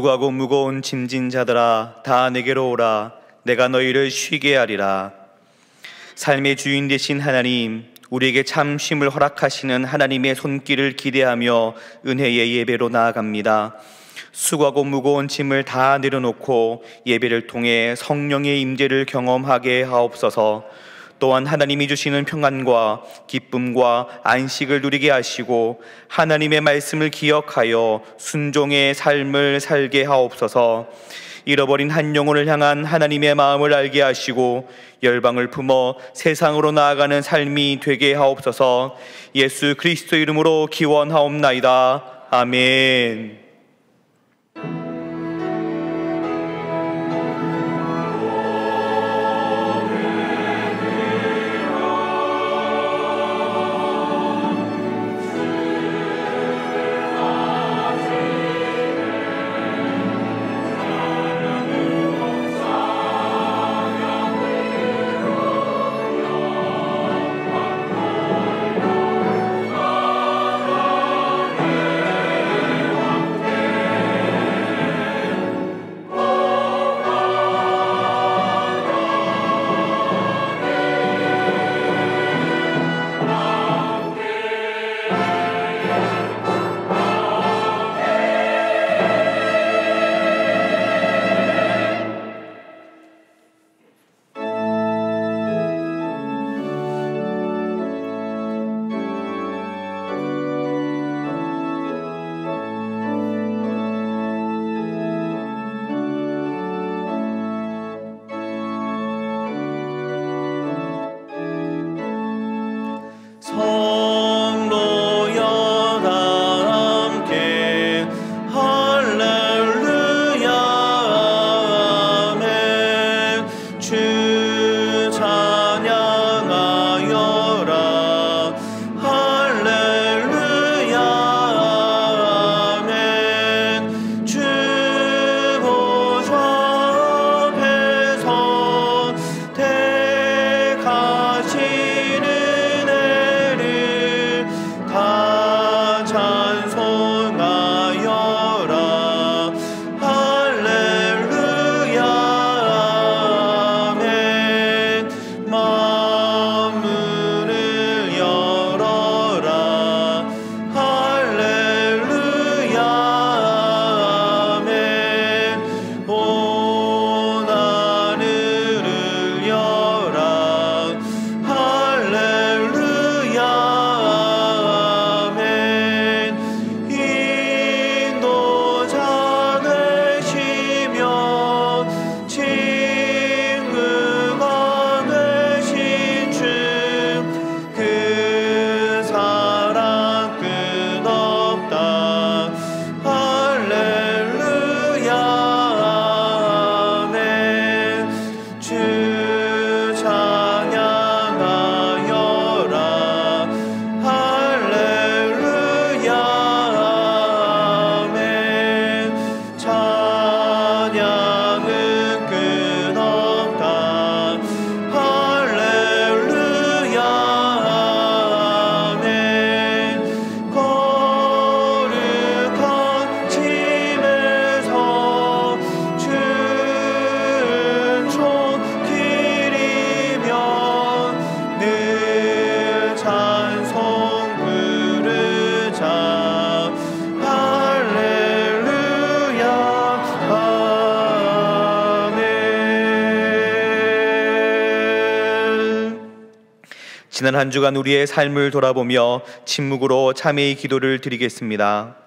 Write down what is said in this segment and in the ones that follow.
수고하고 무거운 짐진 자들아 다 내게로 오라. 내가 너희를 쉬게 하리라. 삶의 주인 되신 하나님 우리에게 참 쉼을 허락하시는 하나님의 손길을 기대하며 은혜의 예배로 나아갑니다. 수고하고 무거운 짐을 다 내려놓고 예배를 통해 성령의 임재를 경험하게 하옵소서 또한 하나님이 주시는 평안과 기쁨과 안식을 누리게 하시고 하나님의 말씀을 기억하여 순종의 삶을 살게 하옵소서. 잃어버린 한 영혼을 향한 하나님의 마음을 알게 하시고 열방을 품어 세상으로 나아가는 삶이 되게 하옵소서. 예수 그리스도 이름으로 기원하옵나이다. 아멘. 한 주간 우리의 삶을 돌아보며 침묵으로 참회의 기도를 드리겠습니다.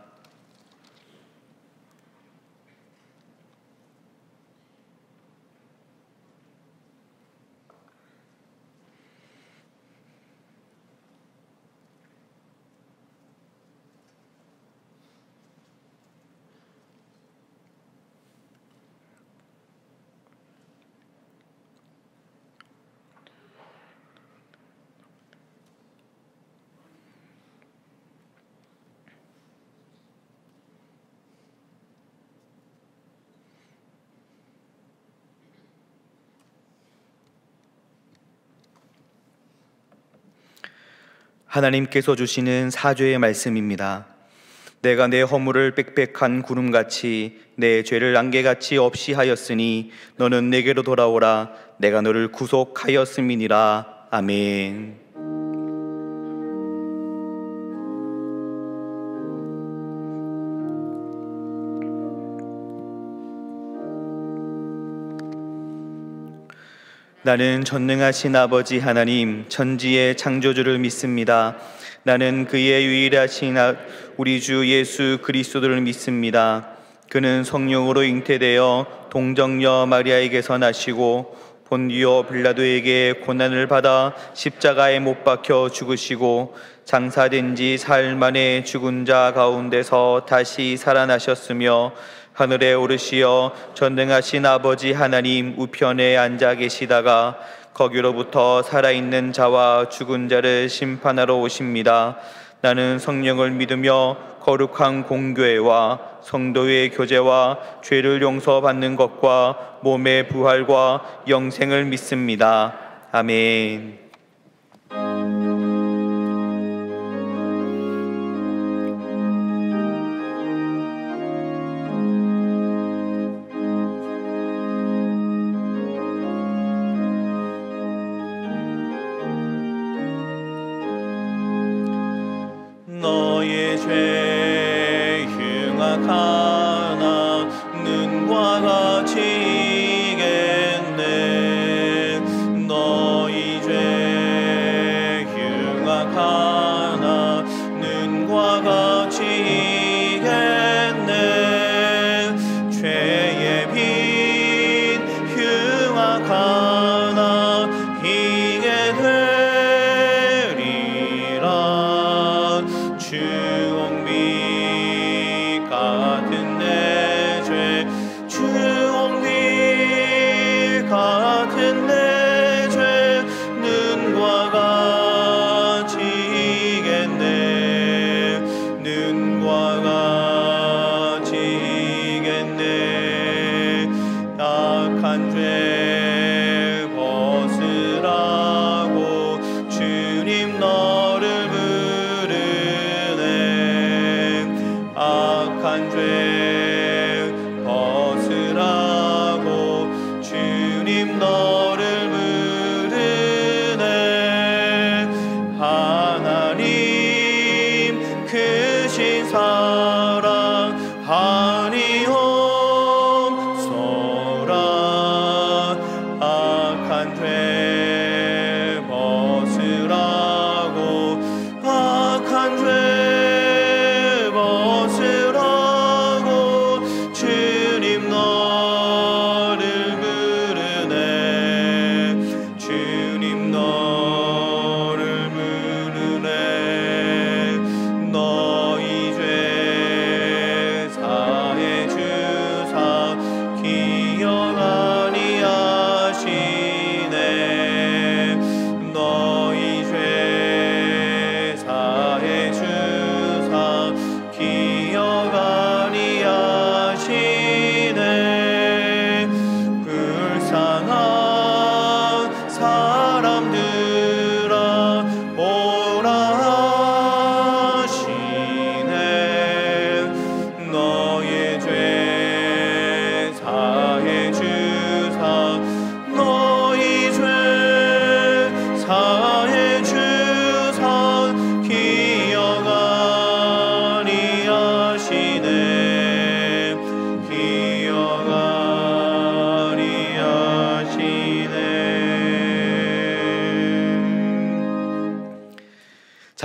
하나님께서 주시는 사죄의 말씀입니다. 내가 내 허물을 빽빽한 구름같이 내 죄를 안개같이 없이 하였으니 너는 내게로 돌아오라 내가 너를 구속하였음이니라 아멘. 나는 전능하신 아버지 하나님 천지의 창조주를 믿습니다. 나는 그의 유일하신 아, 우리 주 예수 그리스도를 믿습니다. 그는 성령으로 잉태되어 동정녀 마리아에게서 나시고 본디오 빌라도에게 고난을 받아 십자가에 못 박혀 죽으시고 장사된 지 사흘 만에 죽은 자 가운데서 다시 살아나셨으며 하늘에 오르시어 전능하신 아버지 하나님 우편에 앉아 계시다가 거기로부터 살아있는 자와 죽은 자를 심판하러 오십니다. 나는 성령을 믿으며 거룩한 공교회와 성도의 교제와 죄를 용서받는 것과 몸의 부활과 영생을 믿습니다. 아멘.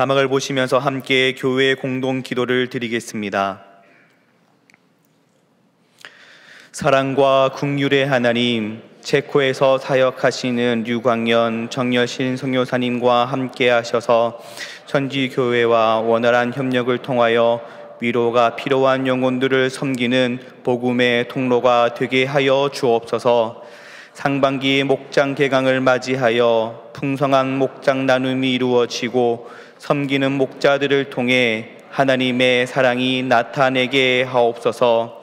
자막을 보시면서 함께 교회 공동 기도를 드리겠습니다. 사랑과 국률의 하나님, 체코에서 사역하시는 류광연 정여신 성교사님과 함께 하셔서 천지교회와 원활한 협력을 통하여 위로가 필요한 영혼들을 섬기는 복음의 통로가 되게 하여 주옵소서 상반기 목장 개강을 맞이하여 풍성한 목장 나눔이 이루어지고 섬기는 목자들을 통해 하나님의 사랑이 나타내게 하옵소서.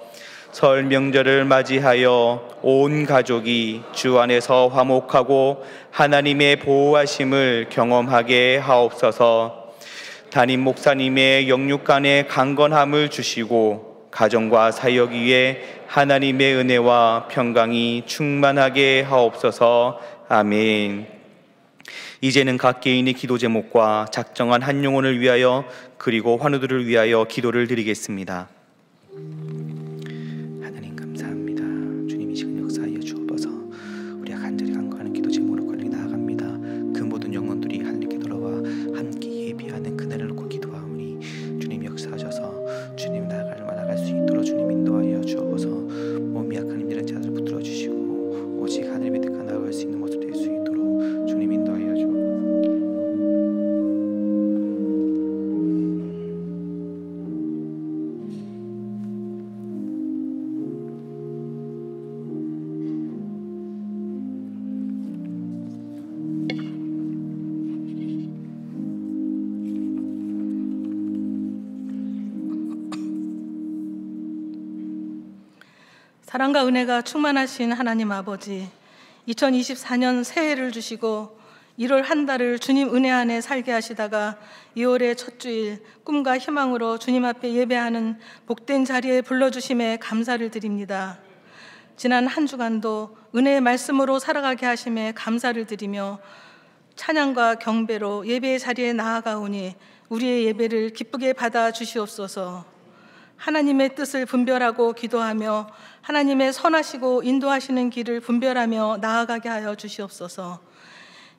설 명절을 맞이하여 온 가족이 주 안에서 화목하고 하나님의 보호하심을 경험하게 하옵소서. 담임 목사님의 영육간의 강건함을 주시고 가정과 사역 위에 하나님의 은혜와 평강이 충만하게 하옵소서. 아멘. 이제는 각 개인의 기도 제목과 작정한 한 영혼을 위하여 그리고 환우들을 위하여 기도를 드리겠습니다. 사랑과 은혜가 충만하신 하나님 아버지, 2024년 새해를 주시고 1월 한 달을 주님 은혜 안에 살게 하시다가 2월의 첫 주일 꿈과 희망으로 주님 앞에 예배하는 복된 자리에 불러주심에 감사를 드립니다. 지난 한 주간도 은혜의 말씀으로 살아가게 하심에 감사를 드리며 찬양과 경배로 예배의 자리에 나아가오니 우리의 예배를 기쁘게 받아 주시옵소서. 하나님의 뜻을 분별하고 기도하며 하나님의 선하시고 인도하시는 길을 분별하며 나아가게 하여 주시옵소서.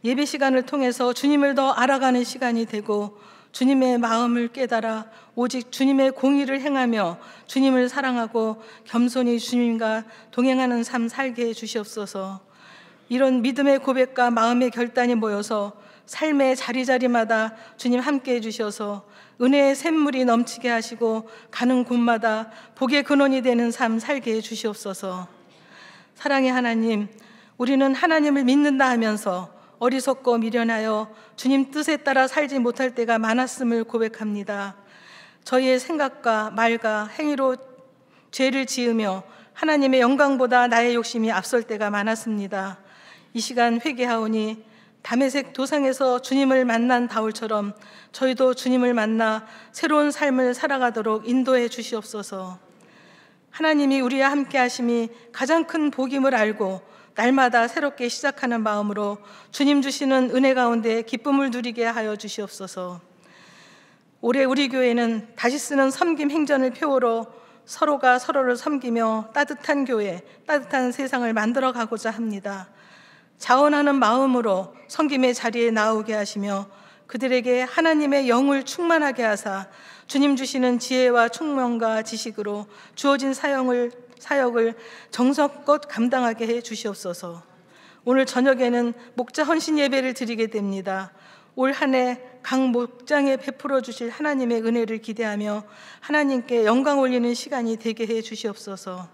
예배 시간을 통해서 주님을 더 알아가는 시간이 되고 주님의 마음을 깨달아 오직 주님의 공의를 행하며 주님을 사랑하고 겸손히 주님과 동행하는 삶 살게 해 주시옵소서. 이런 믿음의 고백과 마음의 결단이 모여서 삶의 자리자리마다 주님 함께 해 주셔서 은혜의 샘물이 넘치게 하시고 가는 곳마다 복의 근원이 되는 삶 살게 해 주시옵소서. 사랑의 하나님, 우리는 하나님을 믿는다 하면서 어리석고 미련하여 주님 뜻에 따라 살지 못할 때가 많았음을 고백합니다. 저희의 생각과 말과 행위로 죄를 지으며 하나님의 영광보다 나의 욕심이 앞설 때가 많았습니다. 이 시간 회개하오니 담에색 도상에서 주님을 만난 바울처럼 저희도 주님을 만나 새로운 삶을 살아가도록 인도해 주시옵소서. 하나님이 우리와 함께 하심이 가장 큰 복임을 알고 날마다 새롭게 시작하는 마음으로 주님 주시는 은혜 가운데 기쁨을 누리게 하여 주시옵소서. 올해 우리 교회는 다시 쓰는 섬김 행전을 표어로 서로가 서로를 섬기며 따뜻한 교회, 따뜻한 세상을 만들어 가고자 합니다. 자원하는 마음으로 섬김의 자리에 나오게 하시며 그들에게 하나님의 영을 충만하게 하사 주님 주시는 지혜와 충명과 지식으로 주어진 사역을, 사역을 정성껏 감당하게 해 주시옵소서. 오늘 저녁에는 목자 헌신 예배를 드리게 됩니다. 올 한 해 각 목장에 베풀어 주실 하나님의 은혜를 기대하며 하나님께 영광 올리는 시간이 되게 해 주시옵소서.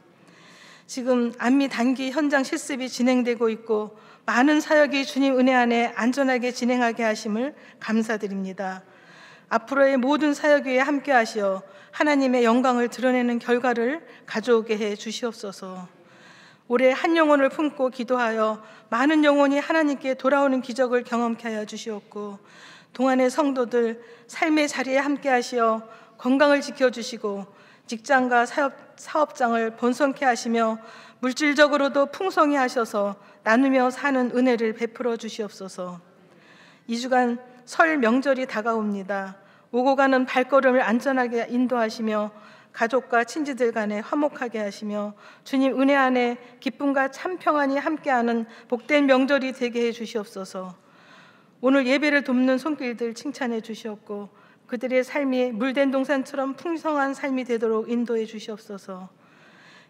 지금 안미 단기 현장 실습이 진행되고 있고 많은 사역이 주님 은혜 안에 안전하게 진행하게 하심을 감사드립니다. 앞으로의 모든 사역 위에 함께 하시어 하나님의 영광을 드러내는 결과를 가져오게 해 주시옵소서. 올해 한 영혼을 품고 기도하여 많은 영혼이 하나님께 돌아오는 기적을 경험케 하여 주시옵고 동안의 성도들 삶의 자리에 함께 하시어 건강을 지켜 주시고 직장과 사업, 사업장을 번성케 하시며 물질적으로도 풍성히 하셔서 나누며 사는 은혜를 베풀어 주시옵소서. 이 주간 설 명절이 다가옵니다. 오고 가는 발걸음을 안전하게 인도하시며 가족과 친지들 간에 화목하게 하시며 주님 은혜 안에 기쁨과 참 평안이 함께하는 복된 명절이 되게 해 주시옵소서. 오늘 예배를 돕는 손길들 칭찬해 주시옵고 그들의 삶이 물된 동산처럼 풍성한 삶이 되도록 인도해 주시옵소서.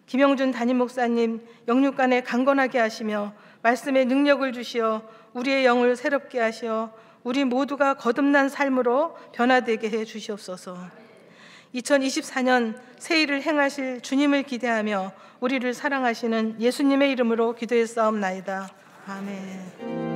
김영준 담임 목사님 영육간에 강건하게 하시며 말씀의 능력을 주시어 우리의 영을 새롭게 하시어 우리 모두가 거듭난 삶으로 변화되게 해 주시옵소서. 2024년 새해를 행하실 주님을 기대하며 우리를 사랑하시는 예수님의 이름으로 기도했사옵나이다. 아멘.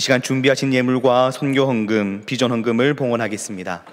이 시간 준비하신 예물과 선교 헌금, 비전 헌금을 봉헌하겠습니다.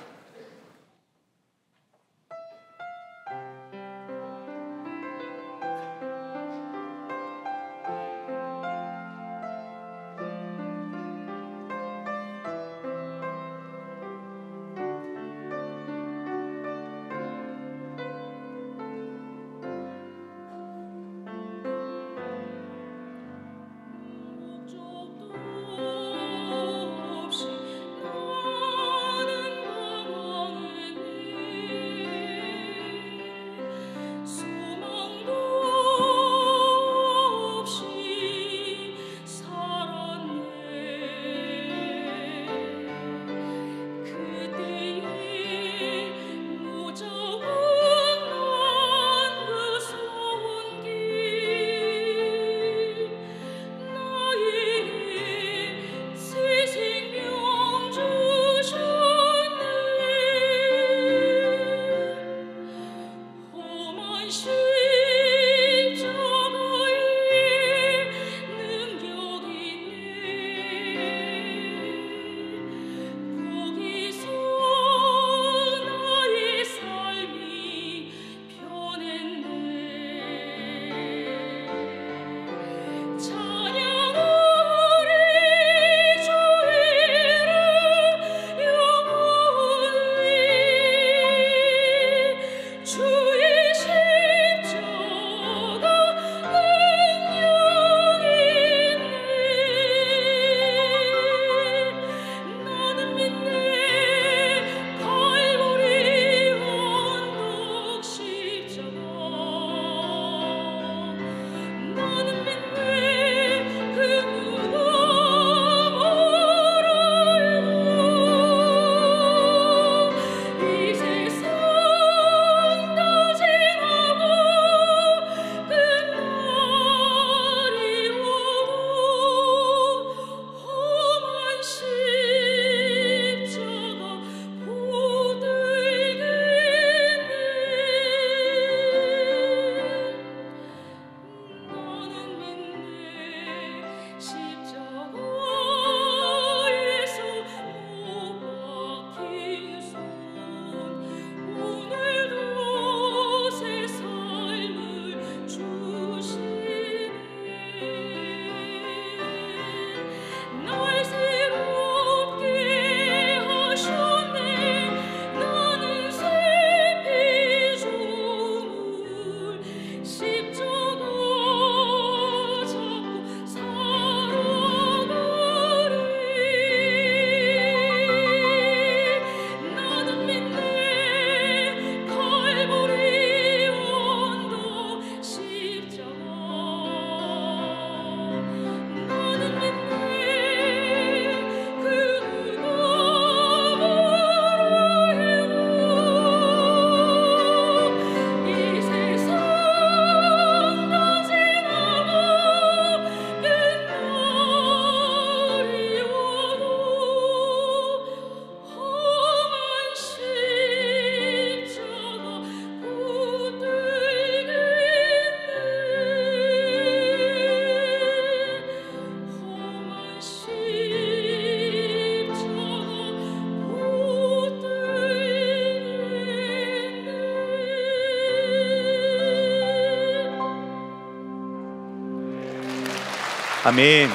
아멘.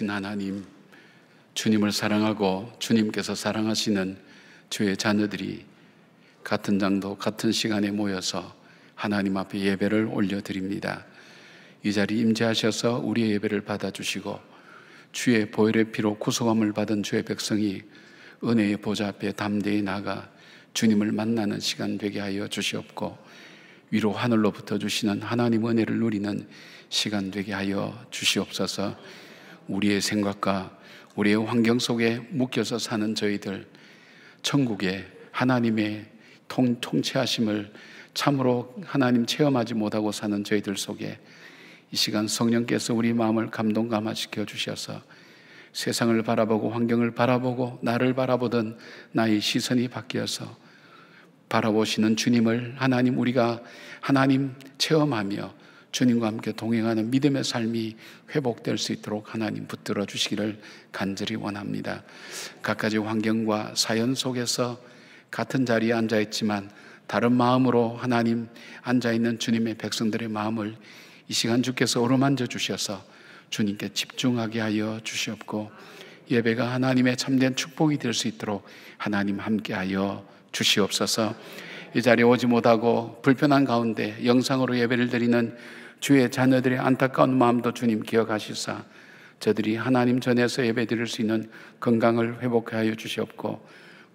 참 좋으신 하나님 주님을 사랑하고 주님께서 사랑하시는 주의 자녀들이 같은 장도 같은 시간에 모여서 하나님 앞에 예배를 올려드립니다. 이 자리 임재하셔서 우리의 예배를 받아주시고 주의 보혈의 피로 구속함을 받은 주의 백성이 은혜의 보좌 앞에 담대히 나가 주님을 만나는 시간 되게 하여 주시옵고 위로 하늘로부터 주시는 하나님 은혜를 누리는 시간 되게 하여 주시옵소서 우리의 생각과 우리의 환경 속에 묶여서 사는 저희들 천국의 하나님의 통, 통치하심을 참으로 하나님 체험하지 못하고 사는 저희들 속에 이 시간 성령께서 우리 마음을 감동 감화시켜 주셔서 세상을 바라보고 환경을 바라보고 나를 바라보던 나의 시선이 바뀌어서 바라보시는 주님을 하나님 우리가 하나님 체험하며 주님과 함께 동행하는 믿음의 삶이 회복될 수 있도록 하나님 붙들어 주시기를 간절히 원합니다. 각가지 환경과 사연 속에서 같은 자리에 앉아 있지만 다른 마음으로 하나님 앉아 있는 주님의 백성들의 마음을 이 시간 주께서 어루만져 주셔서 주님께 집중하게 하여 주시옵고 예배가 하나님의 참된 축복이 될 수 있도록 하나님 함께하여 주시옵소서. 이 자리에 오지 못하고 불편한 가운데 영상으로 예배를 드리는 주의 자녀들의 안타까운 마음도 주님 기억하시사 저들이 하나님 전에서 예배 드릴 수 있는 건강을 회복하여 주시옵고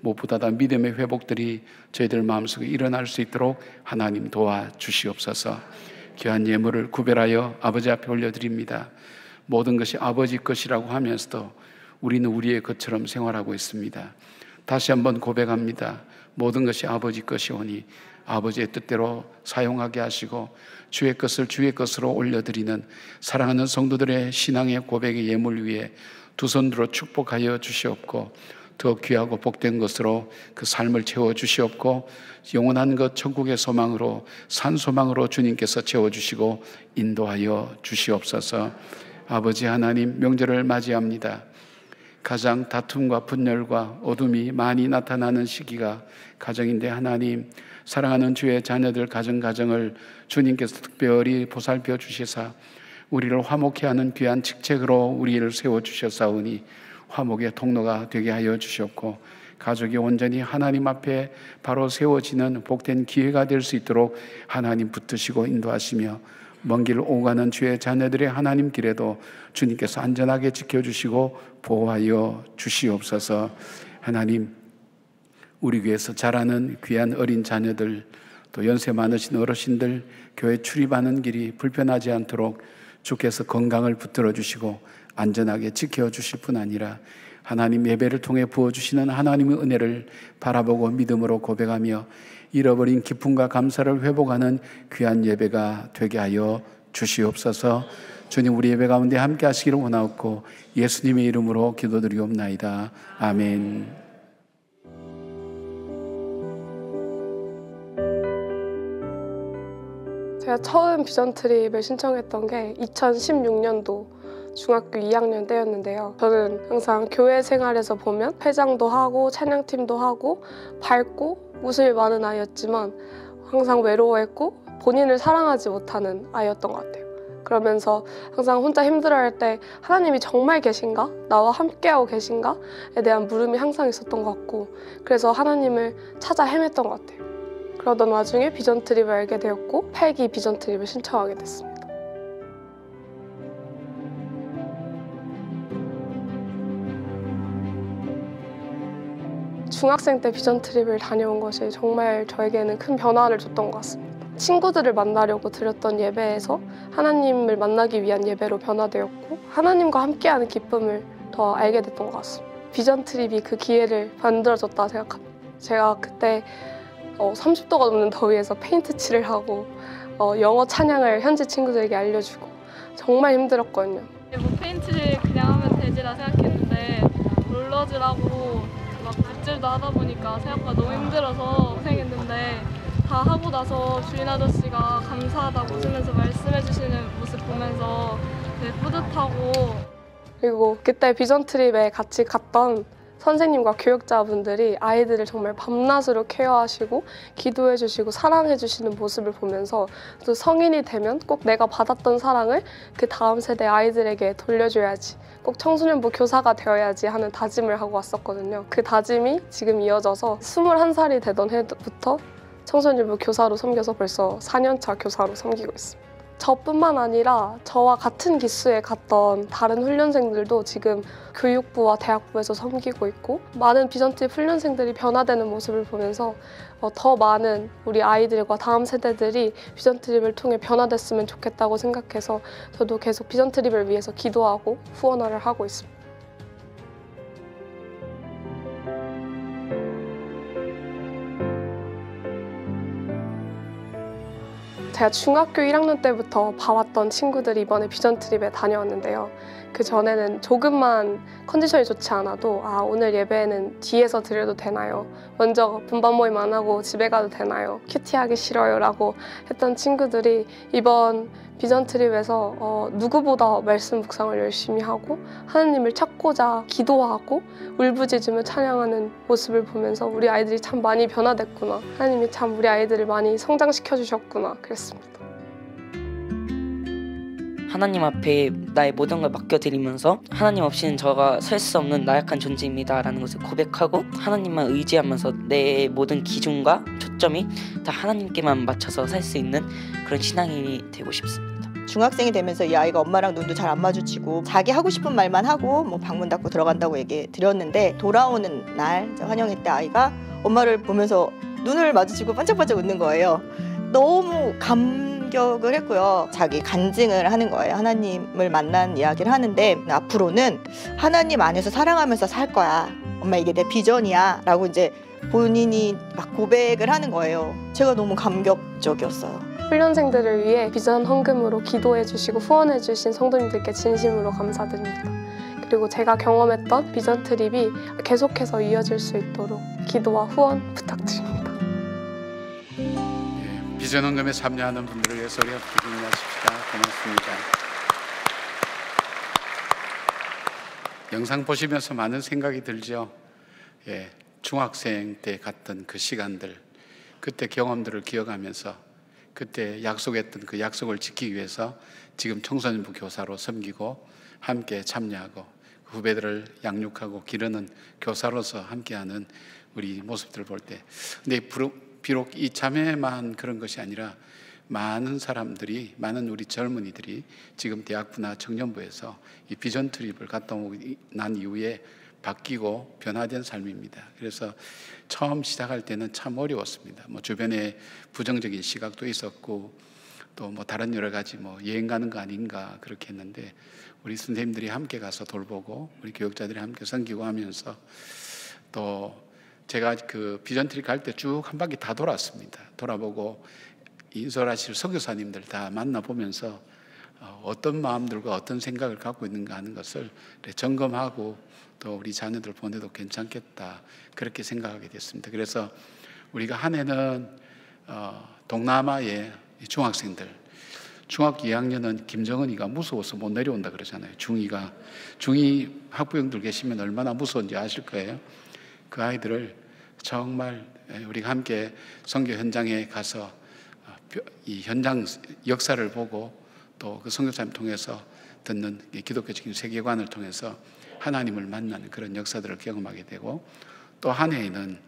무엇보다 다 믿음의 회복들이 저희들 마음속에 일어날 수 있도록 하나님 도와 주시옵소서. 귀한 예물을 구별하여 아버지 앞에 올려드립니다. 모든 것이 아버지 것이라고 하면서도 우리는 우리의 것처럼 생활하고 있습니다. 다시 한번 고백합니다. 모든 것이 아버지 것이오니 아버지의 뜻대로 사용하게 하시고 주의 것을 주의 것으로 올려드리는 사랑하는 성도들의 신앙의 고백의 예물 위에 두 손으로 축복하여 주시옵고 더 귀하고 복된 것으로 그 삶을 채워 주시옵고 영원한 것 천국의 소망으로 산 소망으로 주님께서 채워 주시고 인도하여 주시옵소서. 아버지 하나님 명절을 맞이합니다. 가장 다툼과 분열과 어둠이 많이 나타나는 시기가 가정인데 하나님 사랑하는 주의 자녀들 가정 가정을 주님께서 특별히 보살펴 주시사 우리를 화목케 하는 귀한 직책으로 우리를 세워 주셨사오니 화목의 통로가 되게 하여 주셨고 가족이 온전히 하나님 앞에 바로 세워지는 복된 기회가 될 수 있도록 하나님 붙드시고 인도하시며 먼 길 오가는 주의 자녀들의 하나님 길에도 주님께서 안전하게 지켜주시고 보호하여 주시옵소서. 하나님 우리 교회에서 자라는 귀한 어린 자녀들 또 연세 많으신 어르신들 교회 출입하는 길이 불편하지 않도록 주께서 건강을 붙들어 주시고 안전하게 지켜 주실 뿐 아니라 하나님 예배를 통해 부어 주시는 하나님의 은혜를 바라보고 믿음으로 고백하며 잃어버린 기쁨과 감사를 회복하는 귀한 예배가 되게 하여 주시옵소서. 주님 우리 예배 가운데 함께 하시기를 원하옵고 예수님의 이름으로 기도드리옵나이다. 아멘. 제가 처음 비전 트립을 신청했던 게 2016년도 중학교 2학년 때였는데요. 저는 항상 교회 생활에서 보면 회장도 하고 찬양팀도 하고 밝고 웃음이 많은 아이였지만 항상 외로워했고 본인을 사랑하지 못하는 아이였던 것 같아요. 그러면서 항상 혼자 힘들어할 때 하나님이 정말 계신가? 나와 함께하고 계신가?에 대한 물음이 항상 있었던 것 같고 그래서 하나님을 찾아 헤맸던 것 같아요. 그러던 와중에 비전 트립을 알게 되었고 8기 비전 트립을 신청하게 됐습니다. 중학생 때 vision trip을 다녀온 것이 정말 저에게는 큰 변화를 줬던 것 같습니다. 친구들을 만나려고 드렸던 예배에서 하나님을 만나기 위한 예배로 변화되었고 하나님과 함께하는 기쁨을 더 알게 됐던 것 같습니다. vision trip이 그 기회를 만들어줬다 생각합니다. 제가 그때 어, 30도가 넘는 더위에서 페인트 칠을 하고 어, 영어 찬양을 현지 친구들에게 알려주고 정말 힘들었거든요. 뭐 페인트를 그냥 하면 되지라 생각했는데 롤러즈라고 막 빗질도 하다 보니까 생각보다 너무 힘들어서 고생했는데 다 하고 나서 주인 아저씨가 감사하다고 웃으면서 말씀해 주시는 모습 보면서 되게 뿌듯하고. 그리고 그때 비전 트립에 같이 갔던 선생님과 교육자분들이 아이들을 정말 밤낮으로 케어하시고 기도해 주시고 사랑해 주시는 모습을 보면서 또 성인이 되면 꼭 내가 받았던 사랑을 그 다음 세대 아이들에게 돌려줘야지 꼭 청소년부 교사가 되어야지 하는 다짐을 하고 왔었거든요. 그 다짐이 지금 이어져서 21살이 되던 해부터 청소년부 교사로 섬겨서 벌써 4년차 교사로 섬기고 있습니다. 저뿐만 아니라 저와 같은 기수에 갔던 다른 훈련생들도 지금 교육부와 대학부에서 섬기고 있고 많은 비전팁 훈련생들이 변화되는 모습을 보면서 어, 더 많은 우리 아이들과 다음 세대들이 비전트립을 통해 변화됐으면 좋겠다고 생각해서 저도 계속 비전트립을 위해서 기도하고 후원을 하고 있습니다. 제가 중학교 1학년 때부터 봐왔던 친구들이 이번에 비전 트립에 다녀왔는데요. 그 전에는 조금만 컨디션이 좋지 않아도 아 오늘 예배는 뒤에서 드려도 되나요? 먼저 분반 모임 안 하고 집에 가도 되나요? 큐티하기 싫어요라고 했던 친구들이 이번 비전 트립에서 어, 누구보다 말씀 묵상을 열심히 하고 하나님을 찾고자 기도하고 울부짖으며 찬양하는 모습을 보면서 우리 아이들이 참 많이 변화됐구나 하나님이 참 우리 아이들을 많이 성장시켜 주셨구나 그랬습니다. 하나님 앞에 나의 모든 걸 맡겨드리면서 하나님 없이는 저가 살 수 없는 나약한 존재입니다라는 것을 고백하고 하나님만 의지하면서 내 모든 기준과 초점이 다 하나님께만 맞춰서 살 수 있는 그런 신앙인이 되고 싶습니다. 중학생이 되면서 이 아이가 엄마랑 눈도 잘 안 마주치고 자기 하고 싶은 말만 하고 뭐 방문 닫고 들어간다고 얘기 드렸는데 돌아오는 날 환영회 때 아이가 엄마를 보면서 눈을 마주치고 반짝반짝 웃는 거예요. 너무 감 격을 했고요. 자기 간증을 하는 거예요. 하나님을 만난 이야기를 하는데 앞으로는 하나님 안에서 사랑하면서 살 거야. 엄마 이게 내 비전이야. 라고 이제 본인이 막 고백을 하는 거예요. 제가 너무 감격적이었어요. 훈련생들을 위해 비전 헌금으로 기도해 주시고 후원해 주신 성도님들께 진심으로 감사드립니다. 그리고 제가 경험했던 비전 트립이 계속해서 이어질 수 있도록 기도와 후원 부탁드립니다. 예, 비전 헌금에 참여하는 분들을 위해서 우리가 기도하십시다. 고맙습니다. 영상 보시면서 많은 생각이 들죠. 예, 중학생 때 갔던 그 시간들, 그때 경험들을 기억하면서 그때 약속했던 그 약속을 지키기 위해서 지금 청소년부 교사로 섬기고 함께 참여하고 후배들을 양육하고 기르는 교사로서 함께하는 우리 모습들을 볼 때, 근데 비록 이 자매만 그런 것이 아니라 많은 사람들이 많은 우리 젊은이들이 지금 대학부나 청년부에서 이 비전 트립을 갔다 오고 난 이후에 바뀌고 변화된 삶입니다. 그래서 처음 시작할 때는 참 어려웠습니다. 뭐 주변에 부정적인 시각도 있었고 또 뭐 다른 여러 가지 뭐 여행 가는 거 아닌가 그렇게 했는데 우리 선생님들이 함께 가서 돌보고 우리 교육자들이 함께 섬기고 하면서 또 제가 그 비전 트립 갈때 쭉 한 바퀴 다 돌았습니다. 돌아보고 인솔하실 선교사님들 다 만나보면서 어, 어떤 마음들과 어떤 생각을 갖고 있는가 하는 것을 점검하고 또 우리 자녀들 보내도 괜찮겠다 그렇게 생각하게 됐습니다. 그래서 우리가 한 해는 어, 동남아의 중학생들 중학교 2학년은 김정은이가 무서워서 못 내려온다 그러잖아요. 중2가 중2 학부형들 계시면 얼마나 무서운지 아실 거예요. 그 아이들을 정말 우리가 함께 선교 현장에 가서 어, 이 현장 역사를 보고 또 그 선교사님 통해서 듣는 기독교적인 세계관을 통해서 하나님을 만나는 그런 역사들을 경험하게 되고 또 한 해에는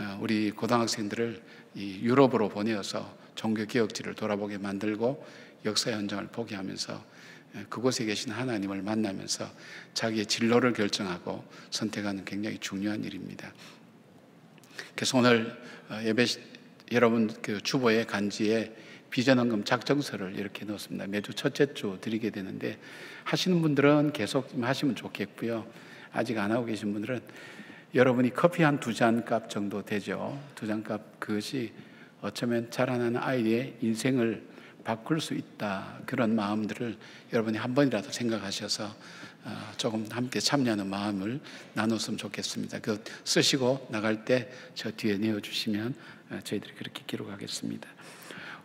어, 우리 고등학생들을 유럽으로 보내어서 종교 기억지를 돌아보게 만들고 역사 현장을 보게 하면서 어, 그곳에 계신 하나님을 만나면서 자기의 진로를 결정하고 선택하는 굉장히 중요한 일입니다. 그래서 오늘 어, 예배 여러분 그 주보의 간지에 비전헌금 작정서를 이렇게 넣었습니다. 매주 첫째 주 드리게 되는데 하시는 분들은 계속 하시면 좋겠고요. 아직 안 하고 계신 분들은 여러분이 커피 한 두 잔 값 정도 되죠. 두 잔 값 그것이 어쩌면 자라나는 아이의 인생을 바꿀 수 있다. 그런 마음들을 여러분이 한 번이라도 생각하셔서 어, 조금 함께 참여하는 마음을 나눴으면 좋겠습니다. 그 쓰시고 나갈 때 저 뒤에 내어주시면 어, 저희들이 그렇게 기록하겠습니다.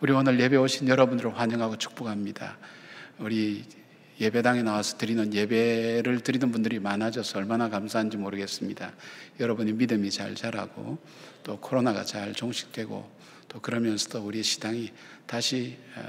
우리 오늘 예배 오신 여러분들을 환영하고 축복합니다. 우리 예배당에 나와서 드리는 예배를 드리는 분들이 많아져서 얼마나 감사한지 모르겠습니다. 여러분이 믿음이 잘 자라고 또 코로나가 잘 종식되고 또 그러면서도 우리 신앙이 다시 어,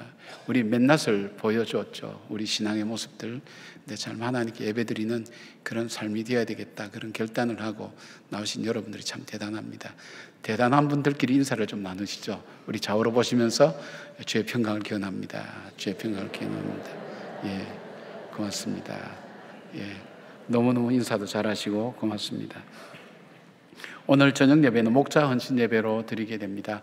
우리 맨낯을 보여줬죠. 우리 신앙의 모습들. 근데 참 하나님께 예배드리는 그런 삶이 되어야 되겠다. 그런 결단을 하고 나오신 여러분들이 참 대단합니다. 대단한 분들끼리 인사를 좀 나누시죠. 우리 좌우로 보시면서 주의 평강을 기원합니다. 주의 평강을 기원합니다. 예, 고맙습니다. 예, 너무너무 인사도 잘하시고 고맙습니다. 오늘 저녁 예배는 목자 헌신 예배로 드리게 됩니다.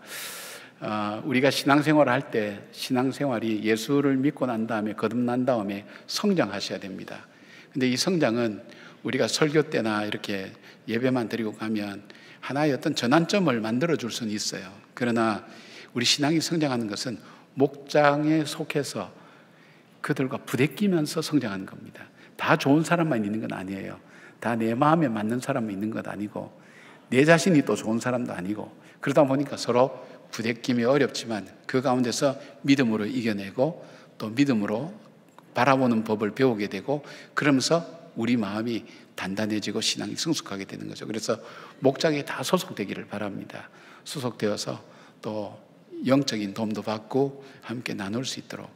어, 우리가 신앙생활을 할 때 신앙생활이 예수를 믿고 난 다음에 거듭난 다음에 성장하셔야 됩니다. 근데 이 성장은 우리가 설교 때나 이렇게 예배만 드리고 가면 하나의 어떤 전환점을 만들어 줄 수는 있어요. 그러나 우리 신앙이 성장하는 것은 목장에 속해서 그들과 부대끼면서 성장하는 겁니다. 다 좋은 사람만 있는 건 아니에요. 다 내 마음에 맞는 사람만 있는 것 아니고 내 자신이 또 좋은 사람도 아니고 그러다 보니까 서로 부대낌이 어렵지만 그 가운데서 믿음으로 이겨내고 또 믿음으로 바라보는 법을 배우게 되고 그러면서 우리 마음이 단단해지고 신앙이 성숙하게 되는 거죠. 그래서 목장에 다 소속되기를 바랍니다. 소속되어서 또 영적인 도움도 받고 함께 나눌 수 있도록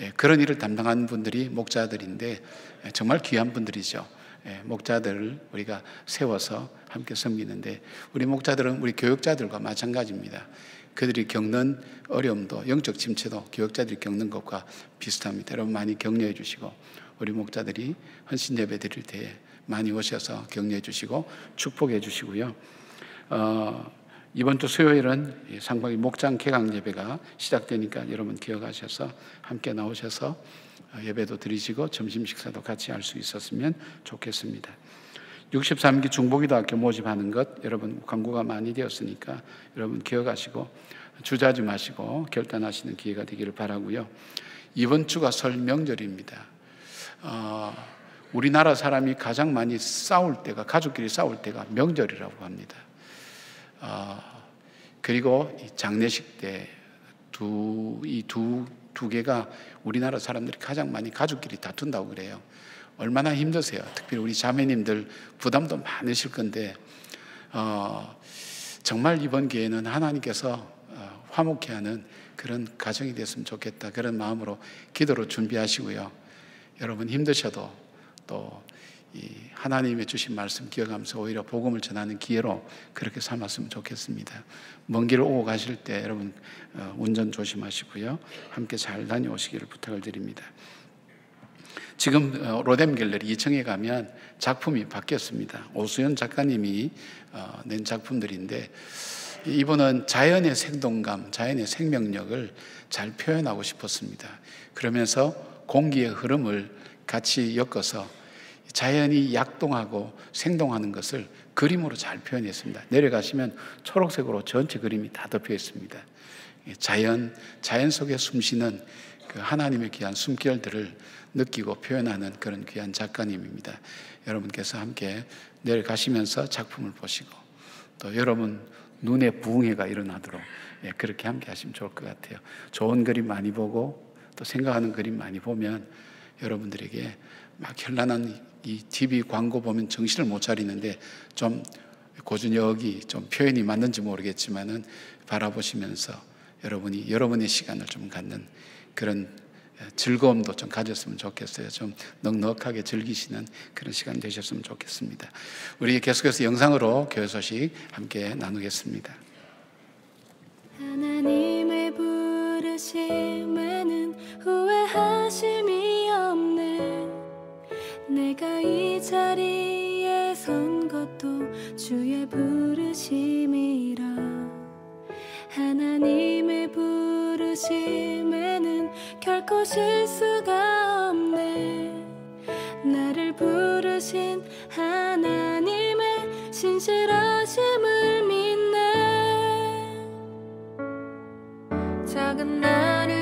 예, 그런 일을 담당하는 분들이 목자들인데 예, 정말 귀한 분들이죠. 예, 목자들을 우리가 세워서 함께 섬기는데 우리 목자들은 우리 교육자들과 마찬가지입니다. 그들이 겪는 어려움도 영적 침체도 교육자들이 겪는 것과 비슷합니다. 여러분 많이 격려해 주시고 우리 목자들이 헌신 예배 드릴 때에 많이 오셔서 격려해 주시고 축복해 주시고요. 어, 이번 주 수요일은 상박이 목장 개강 예배가 시작되니까 여러분 기억하셔서 함께 나오셔서 예배도 드리시고 점심 식사도 같이 할 수 있었으면 좋겠습니다. 63기 중보기도학교 모집하는 것 여러분 광고가 많이 되었으니까 여러분 기억하시고 주저하지 마시고 결단하시는 기회가 되기를 바라고요. 이번 주가 설 명절입니다. 어, 우리나라 사람이 가장 많이 싸울 때가 가족끼리 싸울 때가 명절이라고 합니다. 어, 그리고 장례식 때 두 이 두 두 개가 우리나라 사람들이 가장 많이 가족끼리 다툰다고 그래요. 얼마나 힘드세요. 특별히 우리 자매님들 부담도 많으실 건데 어, 정말 이번 기회는 하나님께서 어, 화목해 하는 그런 가정이 됐으면 좋겠다. 그런 마음으로 기도로 준비하시고요. 여러분 힘드셔도 또 하나님의 주신 말씀 기억하면서 오히려 복음을 전하는 기회로 그렇게 삼았으면 좋겠습니다. 먼 길을 오고 가실 때 여러분 어, 운전 조심하시고요. 함께 잘 다녀오시기를 부탁을 드립니다. 지금 어, 로뎀 갤러리 2층에 가면 작품이 바뀌었습니다. 오수연 작가님이 어, 낸 작품들인데 이분은 자연의 생동감, 자연의 생명력을 잘 표현하고 싶었습니다. 그러면서 공기의 흐름을 같이 엮어서 자연이 약동하고 생동하는 것을 그림으로 잘 표현했습니다. 내려가시면 초록색으로 전체 그림이 다 덮여 있습니다. 자연, 자연 속에 숨쉬는 그 하나님의 귀한 숨결들을 느끼고 표현하는 그런 귀한 작가님입니다. 여러분께서 함께 내려가시면서 작품을 보시고 또 여러분 눈에 부흥회가 일어나도록 예, 그렇게 함께 하시면 좋을 것 같아요. 좋은 그림 많이 보고 또 생각하는 그림 많이 보면 여러분들에게 막 현란한 이 TV 광고 보면 정신을 못 차리는데 좀 고준혁이 좀 표현이 맞는지 모르겠지만은 바라보시면서 여러분이 여러분의 시간을 좀 갖는 그런 즐거움도 좀 가졌으면 좋겠어요. 좀 넉넉하게 즐기시는 그런 시간 되셨으면 좋겠습니다. 우리 계속해서 영상으로 교회 소식 함께 나누겠습니다. 하나님의 부르심에는 후회하심이 없네 내가 이 자리에 선 것도 주의 부르심이 하나님의 부르심에는 결코 실수가 없네. 나를 부르신 하나님의 신실하심을 믿네. 작은 나를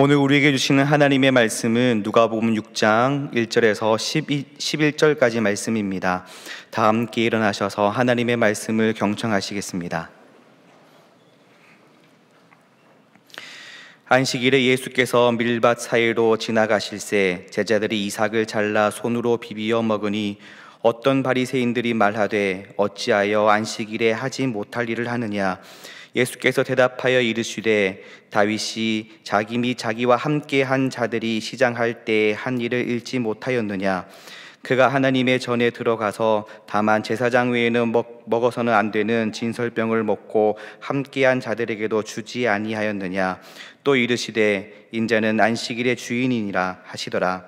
오늘 우리에게 주시는 하나님의 말씀은 누가복음 6장 1절에서 12, 11절까지 말씀입니다. 다 함께 일어나셔서 하나님의 말씀을 경청하시겠습니다. 안식일에 예수께서 밀밭 사이로 지나가실새 제자들이 이삭을 잘라 손으로 비비어 먹으니 어떤 바리새인들이 말하되 어찌하여 안식일에 하지 못할 일을 하느냐 예수께서 대답하여 이르시되 다윗이 자기 및 자기와 함께 한 자들이 시장할 때에 한 일을 잃지 못하였느냐? 그가 하나님의 전에 들어가서 다만 제사장 외에는 먹, 먹어서는 안 되는 진설병을 먹고 함께한 자들에게도 주지 아니하였느냐? 또 이르시되 인자는 안식일의 주인이니라 하시더라.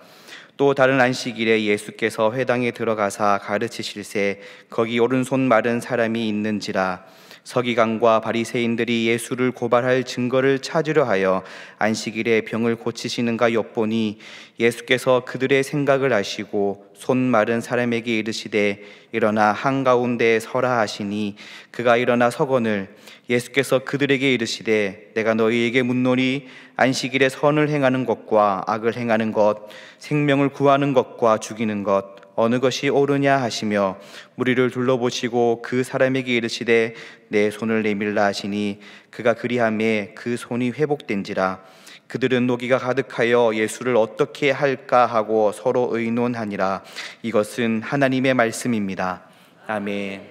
또 다른 안식일에 예수께서 회당에 들어가사 가르치실새 거기 오른손 마른 사람이 있는지라 서기관과 바리새인들이 예수를 고발할 증거를 찾으려 하여 안식일에 병을 고치시는가 엿보니 예수께서 그들의 생각을 아시고 손 마른 사람에게 이르시되 일어나 한가운데에 서라 하시니 그가 일어나 서거늘. 예수께서 그들에게 이르시되 내가 너희에게 묻노니 안식일에 선을 행하는 것과 악을 행하는 것 생명을 구하는 것과 죽이는 것 어느 것이 옳으냐 하시며 무리를 둘러보시고 그 사람에게 이르시되 내 손을 내밀라 하시니 그가 그리함에 그 손이 회복된지라. 그들은 노기가 가득하여 예수를 어떻게 할까 하고 서로 의논하니라. 이것은 하나님의 말씀입니다. 아멘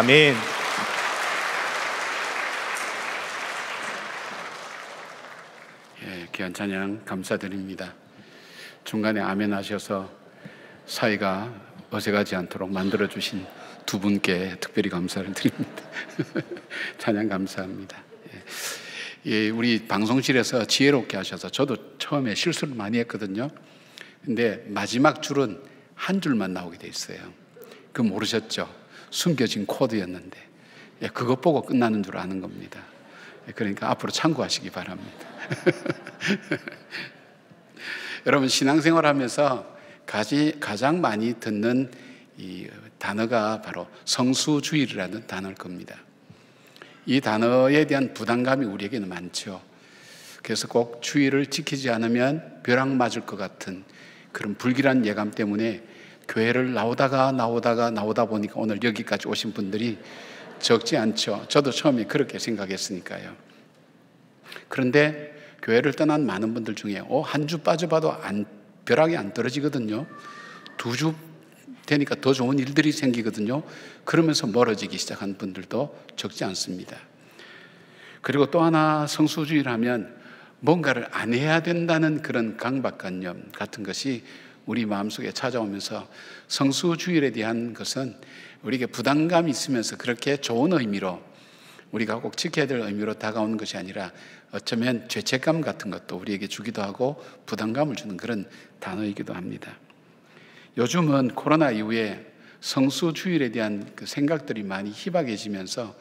아멘. 예, 귀한 찬양 감사드립니다. 중간에 아멘 하셔서 사이가 어색하지 않도록 만들어 주신 두 분께 특별히 감사를 드립니다. 찬양 감사합니다. 예. 예, 우리 방송실에서 지혜롭게 하셔서 저도 처음에 실수를 많이 했거든요. 근데 마지막 줄은 한 줄만 나오게 돼 있어요. 그 모르셨죠? 숨겨진 코드였는데 예, 그것 보고 끝나는 줄 아는 겁니다. 예, 그러니까 앞으로 참고하시기 바랍니다. 여러분 신앙생활 하면서 가지, 가장 많이 듣는 이 단어가 바로 성수주의라는 단어일 겁니다. 이 단어에 대한 부담감이 우리에게는 많죠. 그래서 꼭 주의를 지키지 않으면 벼락 맞을 것 같은 그런 불길한 예감 때문에 교회를 나오다가 나오다가 나오다 보니까 오늘 여기까지 오신 분들이 적지 않죠. 저도 처음에 그렇게 생각했으니까요. 그런데 교회를 떠난 많은 분들 중에 어, 한 주 빠져봐도 안, 벼락이 안 떨어지거든요. 두 주 되니까 더 좋은 일들이 생기거든요. 그러면서 멀어지기 시작한 분들도 적지 않습니다. 그리고 또 하나 성수주의라면 뭔가를 안 해야 된다는 그런 강박관념 같은 것이 우리 마음속에 찾아오면서 성수주의에 대한 것은 우리에게 부담감이 있으면서 그렇게 좋은 의미로 우리가 꼭 지켜야 될 의미로 다가오는 것이 아니라 어쩌면 죄책감 같은 것도 우리에게 주기도 하고 부담감을 주는 그런 단어이기도 합니다. 요즘은 코로나 이후에 성수 주일에 대한 그 생각들이 많이 희박해지면서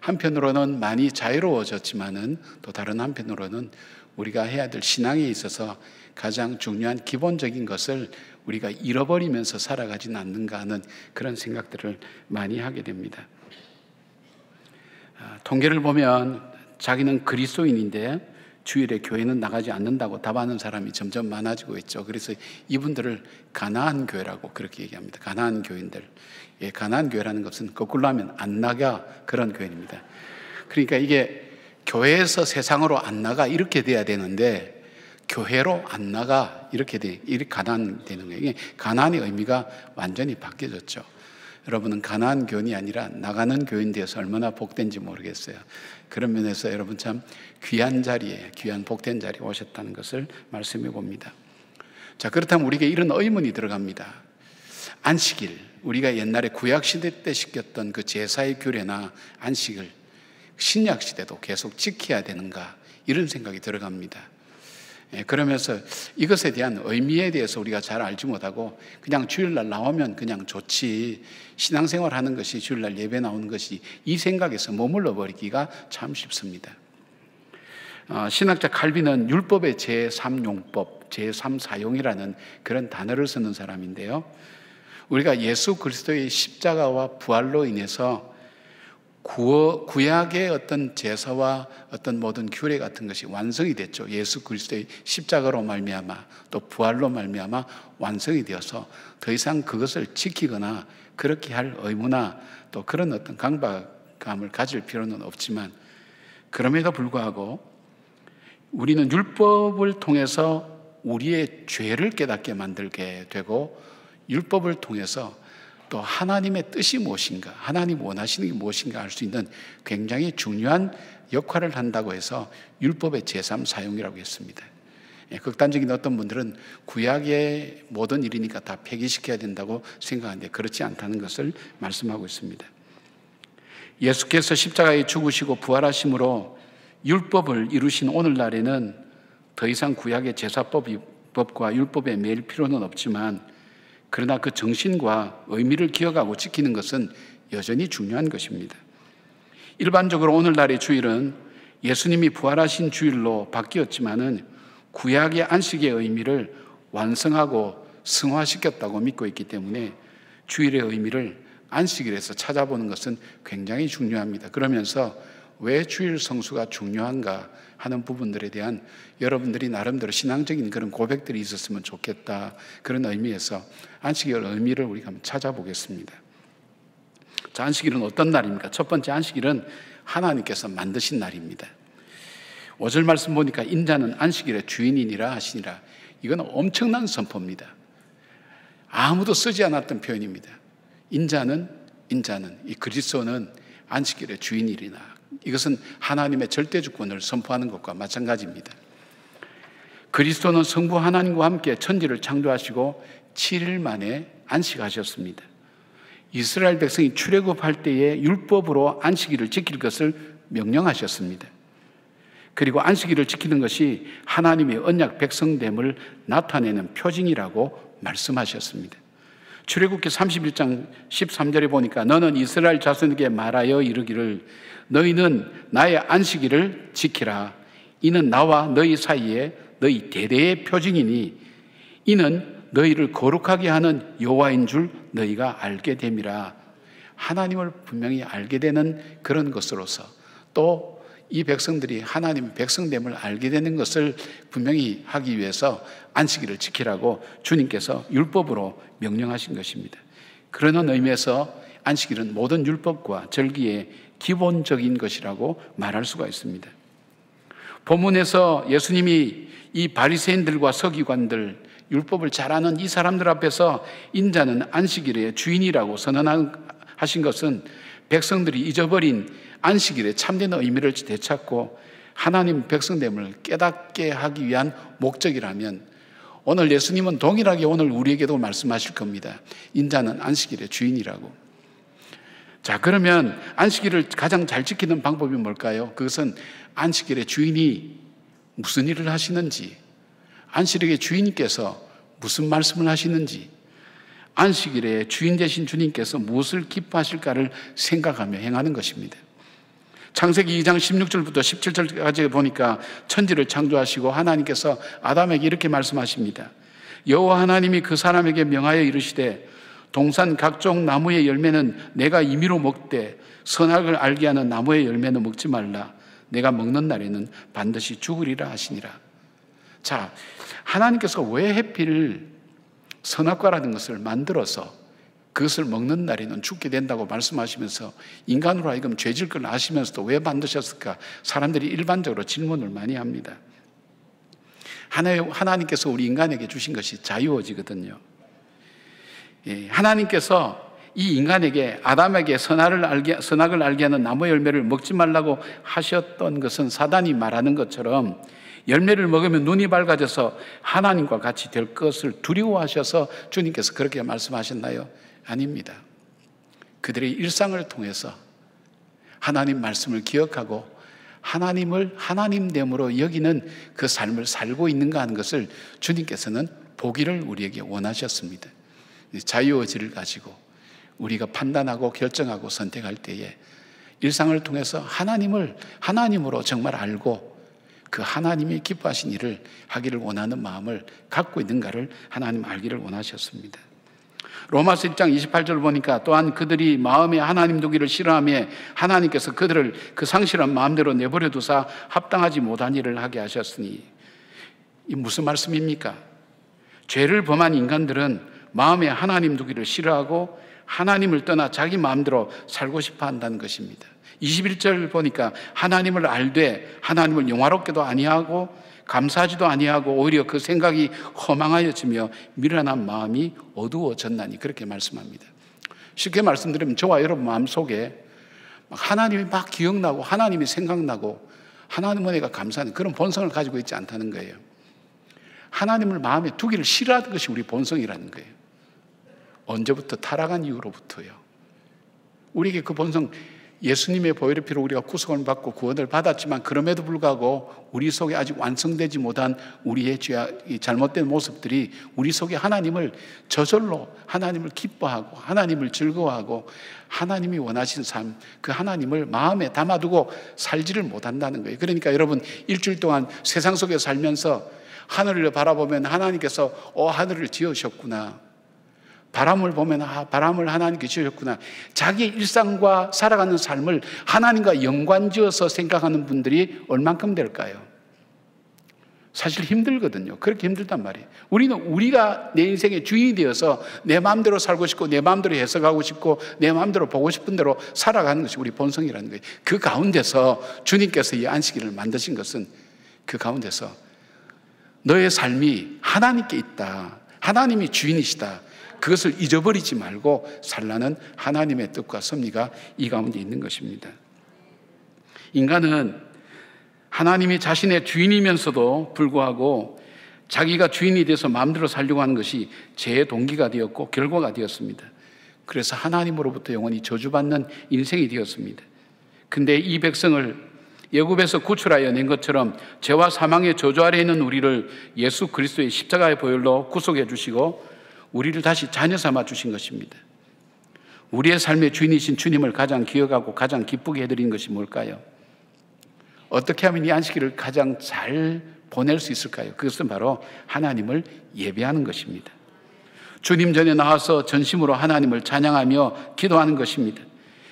한편으로는 많이 자유로워졌지만은 또 다른 한편으로는 우리가 해야 될 신앙에 있어서 가장 중요한 기본적인 것을 우리가 잃어버리면서 살아가지는 않는가 하는 그런 생각들을 많이 하게 됩니다. 아, 통계를 보면 자기는 그리스도인인데 주일에 교회는 나가지 않는다고 답하는 사람이 점점 많아지고 있죠. 그래서 이분들을 가나안 교회라고 그렇게 얘기합니다. 가나안 교인들. 예, 가나안 교회라는 것은 거꾸로 하면 안 나가 그런 교회입니다. 그러니까 이게 교회에서 세상으로 안 나가 이렇게 돼야 되는데 교회로 안 나가 이렇게 돼 이렇게 가난 되는 거예요. 이게 가난의 의미가 완전히 바뀌어졌죠. 여러분은 가난 교인이 아니라 나가는 교인 되어서 얼마나 복된지 모르겠어요. 그런 면에서 여러분 참 귀한 자리에 귀한 복된 자리에 오셨다는 것을 말씀해 봅니다. 자 그렇다면 우리에게 이런 의문이 들어갑니다. 안식일 우리가 옛날에 구약 시대 때 시켰던 그 제사의 규례나 안식을 신약 시대도 계속 지켜야 되는가 이런 생각이 들어갑니다. 예, 그러면서 이것에 대한 의미에 대해서 우리가 잘 알지 못하고 그냥 주일날 나오면 그냥 좋지 신앙생활 하는 것이 주일날 예배 나오는 것이 이 생각에서 머물러 버리기가 참 쉽습니다. 어, 신학자 칼빈은 율법의 제3용법, 제3사용이라는 그런 단어를 쓰는 사람인데요. 우리가 예수 그리스도의 십자가와 부활로 인해서 구약의 어떤 제사와 어떤 모든 규례 같은 것이 완성이 됐죠. 예수 그리스도의 십자가로 말미암아 또 부활로 말미암아 완성이 되어서 더 이상 그것을 지키거나 그렇게 할 의무나 또 그런 어떤 강박감을 가질 필요는 없지만 그럼에도 불구하고 우리는 율법을 통해서 우리의 죄를 깨닫게 만들게 되고 율법을 통해서 또 하나님의 뜻이 무엇인가, 하나님 원하시는 게 무엇인가 알 수 있는 굉장히 중요한 역할을 한다고 해서 율법의 제3 사용이라고 했습니다. 예, 극단적인 어떤 분들은 구약의 모든 일이니까 다 폐기시켜야 된다고 생각하는데 그렇지 않다는 것을 말씀하고 있습니다. 예수께서 십자가에 죽으시고 부활하심으로 율법을 이루신 오늘날에는 더 이상 구약의 제사법과 율법에 매일 필요는 없지만 그러나 그 정신과 의미를 기억하고 지키는 것은 여전히 중요한 것입니다. 일반적으로 오늘날의 주일은 예수님이 부활하신 주일로 바뀌었지만은 구약의 안식의 의미를 완성하고 승화시켰다고 믿고 있기 때문에 주일의 의미를 안식일에서 찾아보는 것은 굉장히 중요합니다. 그러면서 왜 주일 성수가 중요한가 하는 부분들에 대한 여러분들이 나름대로 신앙적인 그런 고백들이 있었으면 좋겠다. 그런 의미에서 안식일 의미를 우리가 한번 찾아보겠습니다. 자, 안식일은 어떤 날입니까? 첫 번째 안식일은 하나님께서 만드신 날입니다. 5절 말씀 보니까 인자는 안식일의 주인이니라 하시니라. 이건 엄청난 선포입니다. 아무도 쓰지 않았던 표현입니다. 인자는 인자는 이 그리스도는 안식일의 주인이리나 이것은 하나님의 절대 주권을 선포하는 것과 마찬가지입니다. 그리스도는 성부 하나님과 함께 천지를 창조하시고 7일 만에 안식하셨습니다. 이스라엘 백성이 출애굽할 때에 율법으로 안식일을 지킬 것을 명령하셨습니다. 그리고 안식일을 지키는 것이 하나님의 언약 백성됨을 나타내는 표징이라고 말씀하셨습니다. 출애굽기 31장 13절에 보니까 너는 이스라엘 자손에게 말하여 이르기를 너희는 나의 안식일을 지키라. 이는 나와 너희 사이에 너희 대대의 표징이니 이는 너희를 거룩하게 하는 여호와인 줄 너희가 알게 됨이라. 하나님을 분명히 알게 되는 그런 것으로서 또 이 백성들이 하나님의 백성됨을 알게 되는 것을 분명히 하기 위해서 안식일을 지키라고 주님께서 율법으로 명령하신 것입니다. 그러는 의미에서 안식일은 모든 율법과 절기의 기본적인 것이라고 말할 수가 있습니다. 본문에서 예수님이 이 바리새인들과 서기관들 율법을 잘 아는 이 사람들 앞에서 인자는 안식일의 주인이라고 선언하신 것은 백성들이 잊어버린 안식일의 참된 의미를 되찾고 하나님 백성됨을 깨닫게 하기 위한 목적이라면 오늘 예수님은 동일하게 오늘 우리에게도 말씀하실 겁니다. 인자는 안식일의 주인이라고. 자, 그러면 안식일을 가장 잘 지키는 방법이 뭘까요? 그것은 안식일의 주인이 무슨 일을 하시는지, 안식일의 주인께서 무슨 말씀을 하시는지, 안식일의 주인 되신 주님께서 무엇을 기뻐하실까를 생각하며 행하는 것입니다. 창세기 2장 16절부터 17절까지 보니까 천지를 창조하시고 하나님께서 아담에게 이렇게 말씀하십니다. 여호와 하나님이 그 사람에게 명하여 이르시되 동산 각종 나무의 열매는 내가 임의로 먹되 선악을 알게 하는 나무의 열매는 먹지 말라. 내가 먹는 날에는 반드시 죽으리라 하시니라. 자, 하나님께서 왜 해필 선악과라는 것을 만들어서 그것을 먹는 날에는 죽게 된다고 말씀하시면서 인간으로 하여금 죄질 걸 아시면서도 왜 만드셨을까? 사람들이 일반적으로 질문을 많이 합니다. 하나님께서 우리 인간에게 주신 것이 자유의지거든요. 예, 하나님께서 이 인간에게 아담에게 선악을 알게, 선악을 알게 하는 나무 열매를 먹지 말라고 하셨던 것은 사단이 말하는 것처럼 열매를 먹으면 눈이 밝아져서 하나님과 같이 될 것을 두려워하셔서 주님께서 그렇게 말씀하셨나요? 아닙니다. 그들의 일상을 통해서 하나님 말씀을 기억하고 하나님을 하나님됨으로 여기는 그 삶을 살고 있는가 하는 것을 주님께서는 보기를 우리에게 원하셨습니다. 자유의지를 가지고 우리가 판단하고 결정하고 선택할 때에 일상을 통해서 하나님을 하나님으로 정말 알고 그 하나님이 기뻐하신 일을 하기를 원하는 마음을 갖고 있는가를 하나님 알기를 원하셨습니다. 로마서 1장 28절 보니까 또한 그들이 마음에 하나님 두기를 싫어하며 하나님께서 그들을 그 상실한 마음대로 내버려 두사 합당하지 못한 일을 하게 하셨으니 이 무슨 말씀입니까? 죄를 범한 인간들은 마음에 하나님 두기를 싫어하고 하나님을 떠나 자기 마음대로 살고 싶어 한다는 것입니다. 21절 보니까 하나님을 알되 하나님을 영화롭게도 아니하고 감사하지도 아니하고 오히려 그 생각이 허망하여지며 미련한 마음이 어두워졌나니 그렇게 말씀합니다. 쉽게 말씀드리면 저와 여러분 마음 속에 하나님이 막 기억나고 하나님이 생각나고 하나님 은혜가 감사하는 그런 본성을 가지고 있지 않다는 거예요. 하나님을 마음에 두기를 싫어하는 것이 우리 본성이라는 거예요. 언제부터 타락한 이후로부터요. 우리에게 그 본성 예수님의 보혈의 피로 우리가 구속을 받고 구원을 받았지만 그럼에도 불구하고 우리 속에 아직 완성되지 못한 우리의 잘못된 모습들이 우리 속에 하나님을 저절로 하나님을 기뻐하고 하나님을 즐거워하고 하나님이 원하신 삶, 그 하나님을 마음에 담아두고 살지를 못한다는 거예요. 그러니까 여러분 일주일 동안 세상 속에 살면서 하늘을 바라보면 하나님께서 어 하늘을 지으셨구나. 바람을 보면 아, 바람을 하나님께 지으셨구나. 자기 일상과 살아가는 삶을 하나님과 연관지어서 생각하는 분들이 얼만큼 될까요? 사실 힘들거든요. 그렇게 힘들단 말이에요. 우리는 우리가 내 인생의 주인이 되어서 내 마음대로 살고 싶고 내 마음대로 해석하고 싶고 내 마음대로 보고 싶은 대로 살아가는 것이 우리 본성이라는 거예요. 그 가운데서 주님께서 이 안식일을 만드신 것은 그 가운데서 너의 삶이 하나님께 있다. 하나님이 주인이시다. 그것을 잊어버리지 말고 살라는 하나님의 뜻과 섭리가 이 가운데 있는 것입니다. 인간은 하나님이 자신의 주인이면서도 불구하고 자기가 주인이 돼서 마음대로 살려고 하는 것이 죄의 동기가 되었고 결과가 되었습니다. 그래서 하나님으로부터 영원히 저주받는 인생이 되었습니다. 근데 이 백성을 예굽에서 구출하여 낸 것처럼 죄와 사망의 저주 아래 있는 우리를 예수 그리스도의 십자가의 보혈로 구속해 주시고 우리를 다시 자녀 삼아 주신 것입니다. 우리의 삶의 주인이신 주님을 가장 기억하고 가장 기쁘게 해드린 것이 뭘까요? 어떻게 하면 이 안식일을 가장 잘 보낼 수 있을까요? 그것은 바로 하나님을 예배하는 것입니다. 주님 전에 나와서 전심으로 하나님을 찬양하며 기도하는 것입니다.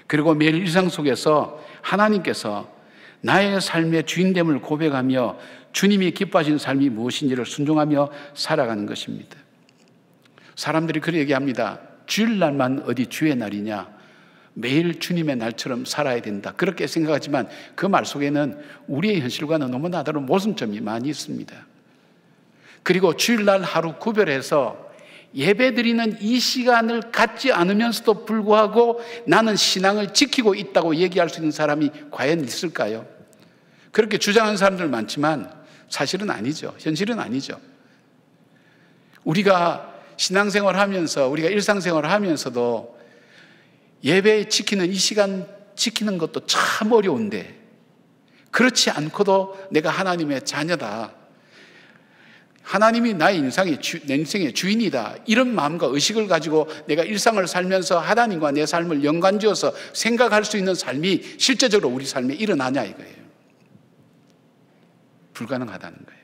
그리고 매일 일상 속에서 하나님께서 나의 삶의 주인됨을 고백하며 주님이 기뻐하신 삶이 무엇인지를 순종하며 살아가는 것입니다. 사람들이 그렇게 얘기합니다. 주일날만 어디 주의 날이냐? 매일 주님의 날처럼 살아야 된다. 그렇게 생각하지만 그 말 속에는 우리의 현실과는 너무나 다른 모순점이 많이 있습니다. 그리고 주일날 하루 구별해서 예배 드리는 이 시간을 갖지 않으면서도 불구하고 나는 신앙을 지키고 있다고 얘기할 수 있는 사람이 과연 있을까요? 그렇게 주장하는 사람들 많지만 사실은 아니죠. 현실은 아니죠. 우리가 신앙생활 하면서 우리가 일상생활 하면서도 예배 지키는 이 시간 지키는 것도 참 어려운데 그렇지 않고도 내가 하나님의 자녀다. 하나님이 나의 인생의, 주, 내 인생의 주인이다. 이런 마음과 의식을 가지고 내가 일상을 살면서 하나님과 내 삶을 연관지어서 생각할 수 있는 삶이 실제적으로 우리 삶에 일어나냐 이거예요. 불가능하다는 거예요.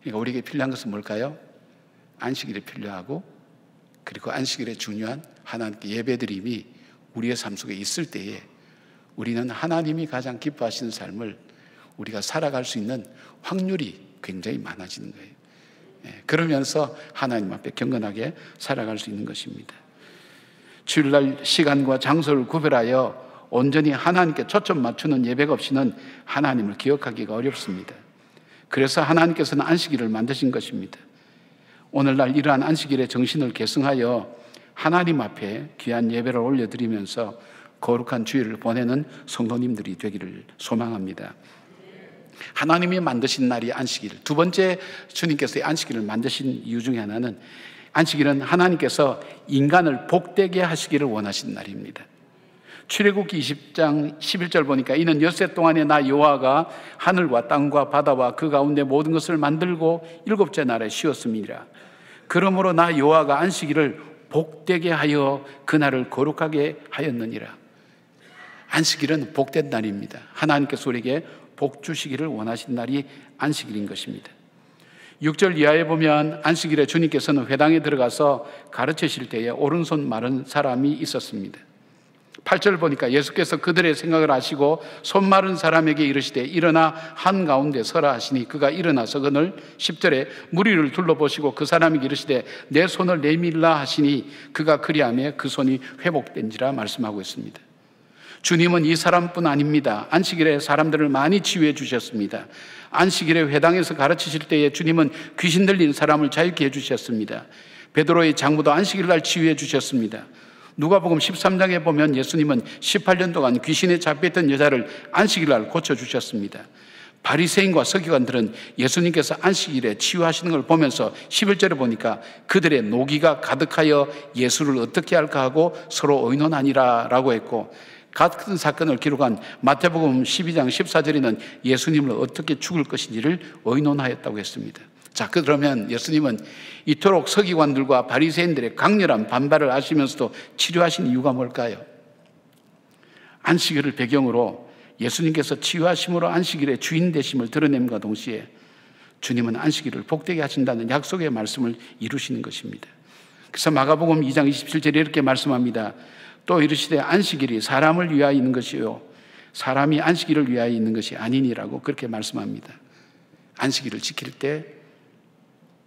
그러니까 우리에게 필요한 것은 뭘까요? 안식일이 필요하고 그리고 안식일에 중요한 하나님께 예배드림이 우리의 삶 속에 있을 때에 우리는 하나님이 가장 기뻐하시는 삶을 우리가 살아갈 수 있는 확률이 굉장히 많아지는 거예요. 예, 그러면서 하나님 앞에 경건하게 살아갈 수 있는 것입니다. 주일날 시간과 장소를 구별하여 온전히 하나님께 초점 맞추는 예배가 없이는 하나님을 기억하기가 어렵습니다. 그래서 하나님께서는 안식일을 만드신 것입니다. 오늘날 이러한 안식일의 정신을 계승하여 하나님 앞에 귀한 예배를 올려드리면서 거룩한 주일을 보내는 성도님들이 되기를 소망합니다. 하나님이 만드신 날이 안식일. 두 번째 주님께서 안식일을 만드신 이유 중에 하나는 안식일은 하나님께서 인간을 복되게 하시기를 원하신 날입니다. 출애굽기 20장 11절 보니까 이는 엿새 동안에 나 여호와가 하늘과 땅과 바다와 그 가운데 모든 것을 만들고 일곱째 날에 쉬었음이라. 그러므로 나 여호와가 안식일을 복되게 하여 그날을 거룩하게 하였느니라. 안식일은 복된 날입니다. 하나님께서 우리에게 복 주시기를 원하신 날이 안식일인 것입니다. 6절 이하에 보면 안식일에 주님께서는 회당에 들어가서 가르치실 때에 오른손 마른 사람이 있었습니다. 8절 보니까 예수께서 그들의 생각을 아시고 손 마른 사람에게 이르시되 일어나 한가운데 서라 하시니 그가 일어나서 그늘 10절에 무리를 둘러보시고 그 사람에게 이르시되 내 손을 내밀라 하시니 그가 그리하며 그 손이 회복된지라 말씀하고 있습니다. 주님은 이 사람뿐 아닙니다. 안식일에 사람들을 많이 치유해 주셨습니다. 안식일에 회당에서 가르치실 때에 주님은 귀신 들린 사람을 자유케 해 주셨습니다. 베드로의 장부도 안식일 날 치유해 주셨습니다. 누가복음 13장에 보면 예수님은 18년 동안 귀신에 잡혀있던 여자를 안식일 날 고쳐 주셨습니다. 바리새인과 서기관들은 예수님께서 안식일에 치유하시는 걸 보면서 11절에 보니까 그들의 노기가 가득하여 예수를 어떻게 할까 하고 서로 의논하니라 라고 했고 같은 사건을 기록한 마태복음 12장 14절에는 예수님을 어떻게 죽을 것인지를 의논하였다고 했습니다. 자, 그러면 예수님은 이토록 서기관들과 바리새인들의 강렬한 반발을 하시면서도 치료하신 이유가 뭘까요? 안식일을 배경으로 예수님께서 치유하심으로 안식일의 주인 되심을 드러냄과 동시에 주님은 안식일을 복되게 하신다는 약속의 말씀을 이루시는 것입니다. 그래서 마가복음 2장 27절에 이렇게 말씀합니다. 또 이르시되 안식일이 사람을 위하여 있는 것이요 사람이 안식일을 위하여 있는 것이 아니니라고 그렇게 말씀합니다. 안식일을 지킬 때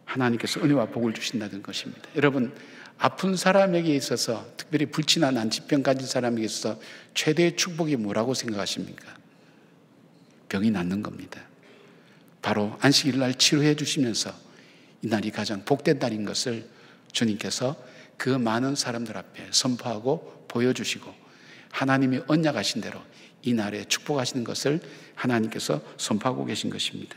하나님께서 은혜와 복을 주신다는 것입니다. 여러분 아픈 사람에게 있어서 특별히 불치나 난치병 가진 사람에게 있어서 최대의 축복이 뭐라고 생각하십니까? 병이 낫는 겁니다. 바로 안식일 날 치료해 주시면서 이 날이 가장 복된 날인 것을 주님께서 그 많은 사람들 앞에 선포하고 보여주시고 하나님이 언약하신 대로 이 날에 축복하시는 것을 하나님께서 선포하고 계신 것입니다.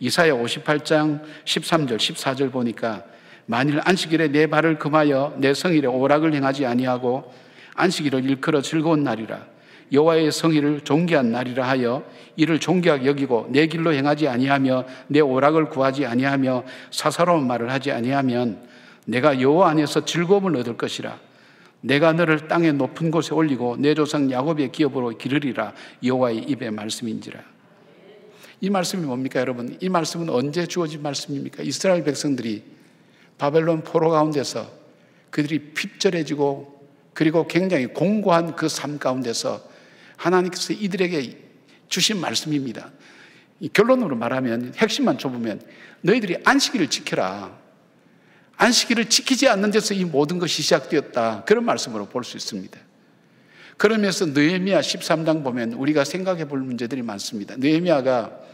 이사야 58장 13절 14절 보니까 만일 안식일에 내 발을 금하여 내 성일에 오락을 행하지 아니하고 안식일을 일컬어 즐거운 날이라 여호와의 성일을 존귀한 날이라 하여 이를 존귀하게 여기고 내 길로 행하지 아니하며 내 오락을 구하지 아니하며 사사로운 말을 하지 아니하면 내가 여호와 안에서 즐거움을 얻을 것이라. 내가 너를 땅의 높은 곳에 올리고 내 조상 야곱의 기업으로 기르리라. 여호와의 입의 말씀인지라 이 말씀이 뭡니까 여러분? 이 말씀은 언제 주어진 말씀입니까? 이스라엘 백성들이 바벨론 포로 가운데서 그들이 핍절해지고 그리고 굉장히 공고한 그 삶 가운데서 하나님께서 이들에게 주신 말씀입니다. 이 결론으로 말하면 핵심만 좁으면 너희들이 안식일을 지켜라. 안식일을 지키지 않는 데서 이 모든 것이 시작되었다. 그런 말씀으로 볼 수 있습니다. 그러면서 느헤미야 13장 보면 우리가 생각해 볼 문제들이 많습니다. 느헤미야가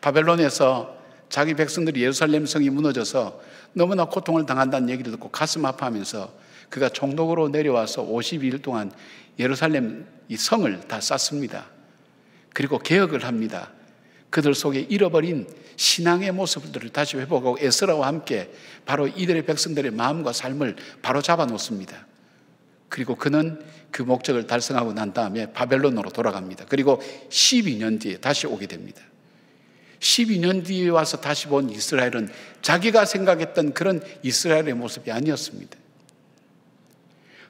바벨론에서 자기 백성들이 예루살렘 성이 무너져서 너무나 고통을 당한다는 얘기를 듣고 가슴 아파하면서 그가 총독으로 내려와서 52일 동안 예루살렘 이 성을 다 쌌습니다. 그리고 개혁을 합니다. 그들 속에 잃어버린 신앙의 모습들을 다시 회복하고 에스라와 함께 바로 이들의 백성들의 마음과 삶을 바로 잡아 놓습니다. 그리고 그는 그 목적을 달성하고 난 다음에 바벨론으로 돌아갑니다. 그리고 12년 뒤에 다시 오게 됩니다. 12년 뒤에 와서 다시 본 이스라엘은 자기가 생각했던 그런 이스라엘의 모습이 아니었습니다.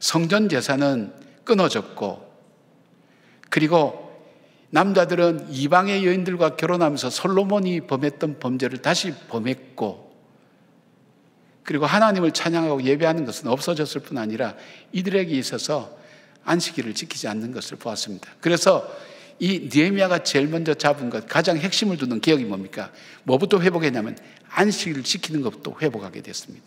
성전 제사는 끊어졌고, 그리고 남자들은 이방의 여인들과 결혼하면서 솔로몬이 범했던 범죄를 다시 범했고, 그리고 하나님을 찬양하고 예배하는 것은 없어졌을 뿐 아니라 이들에게 있어서 안식일을 지키지 않는 것을 보았습니다. 그래서 이 니에미아가 제일 먼저 잡은 것, 가장 핵심을 두는 개혁이 뭡니까? 뭐부터 회복했냐면 안식일을 지키는 것부터 회복하게 됐습니다.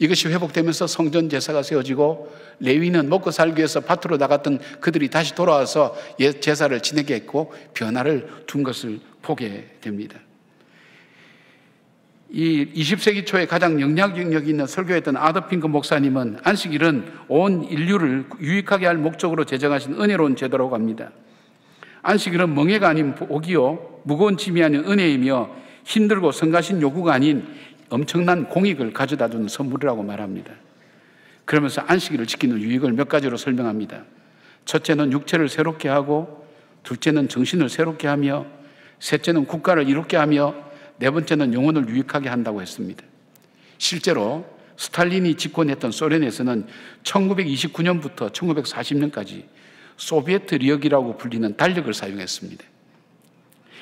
이것이 회복되면서 성전 제사가 세워지고 레위는 먹고 살기 위해서 밭으로 나갔던 그들이 다시 돌아와서 옛 제사를 지내게 했고 변화를 둔 것을 보게 됩니다. 이 20세기 초에 가장 영향력이 있는 설교했던 아더핑크 목사님은 안식일은 온 인류를 유익하게 할 목적으로 제정하신 은혜로운 제도라고 합니다. 안식일은 멍해가 아닌 복이요, 무거운 짐이 아닌 은혜이며 힘들고 성가신 요구가 아닌 엄청난 공익을 가져다 주는 선물이라고 말합니다. 그러면서 안식일을 지키는 유익을 몇 가지로 설명합니다. 첫째는 육체를 새롭게 하고, 둘째는 정신을 새롭게 하며, 셋째는 국가를 이롭게 하며, 네 번째는 영혼을 유익하게 한다고 했습니다. 실제로 스탈린이 집권했던 소련에서는 1929년부터 1940년까지 소비에트 리역이라고 불리는 달력을 사용했습니다.